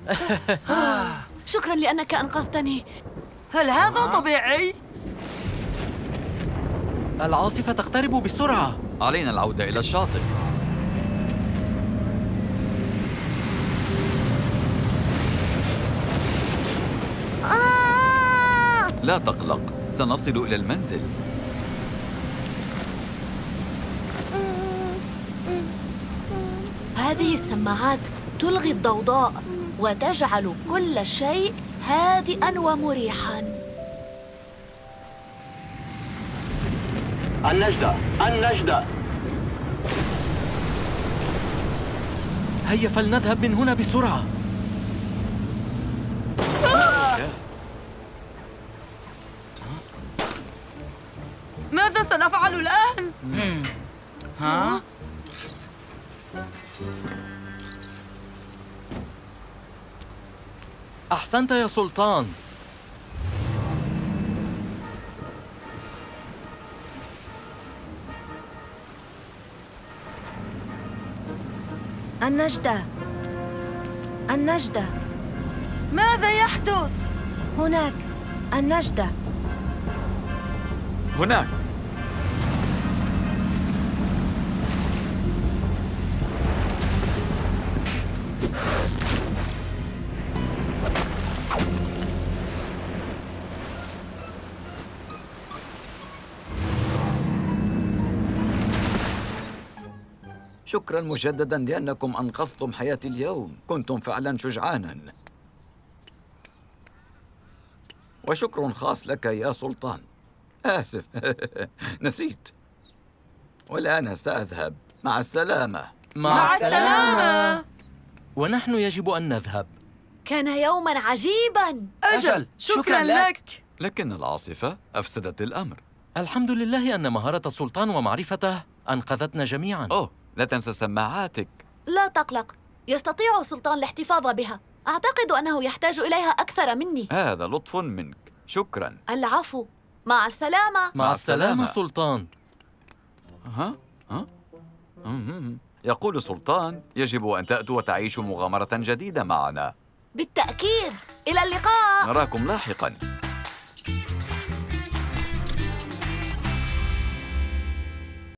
شكرا لأنك أنقذتني. هل هذا طبيعي؟ العاصفة تقترب بسرعة. علينا العودة إلى الشاطئ. لا تقلق سنصل إلى المنزل. هذه السماعات تلغي الضوضاء وتجعل كل شيء هادئا ومريحا. النجدة النجدة هيا فلنذهب من هنا بسرعة ماذا سنفعل الآن؟ ها؟ أحسنت يا سلطان النجدة. النجدة. ماذا يحدث؟ هناك النجدة. هناك. شكرا مجددا لأنكم أنقذتم حياتي اليوم. كنتم فعلا شجعانا. وشكر خاص لك يا سلطان. آسف. نسيت. والآن سأذهب. مع السلامة. مع السلامة. ونحن يجب أن نذهب. كان يوما عجيبا. أجل. شكرا لك. لكن العاصفة أفسدت الأمر. الحمد لله أن مهارة السلطان ومعرفته أنقذتنا جميعا. أوه. لا تنسى سماعاتك. لا تقلق يستطيع السلطان الاحتفاظ بها. أعتقد أنه يحتاج إليها أكثر مني. هذا لطف منك. شكرا. العفو. مع السلامة. مع السلامة سلطان. ها؟ ها؟ يقول سلطان يجب أن تأتوا وتعيشوا مغامرة جديدة معنا. بالتأكيد. إلى اللقاء. نراكم لاحقاً.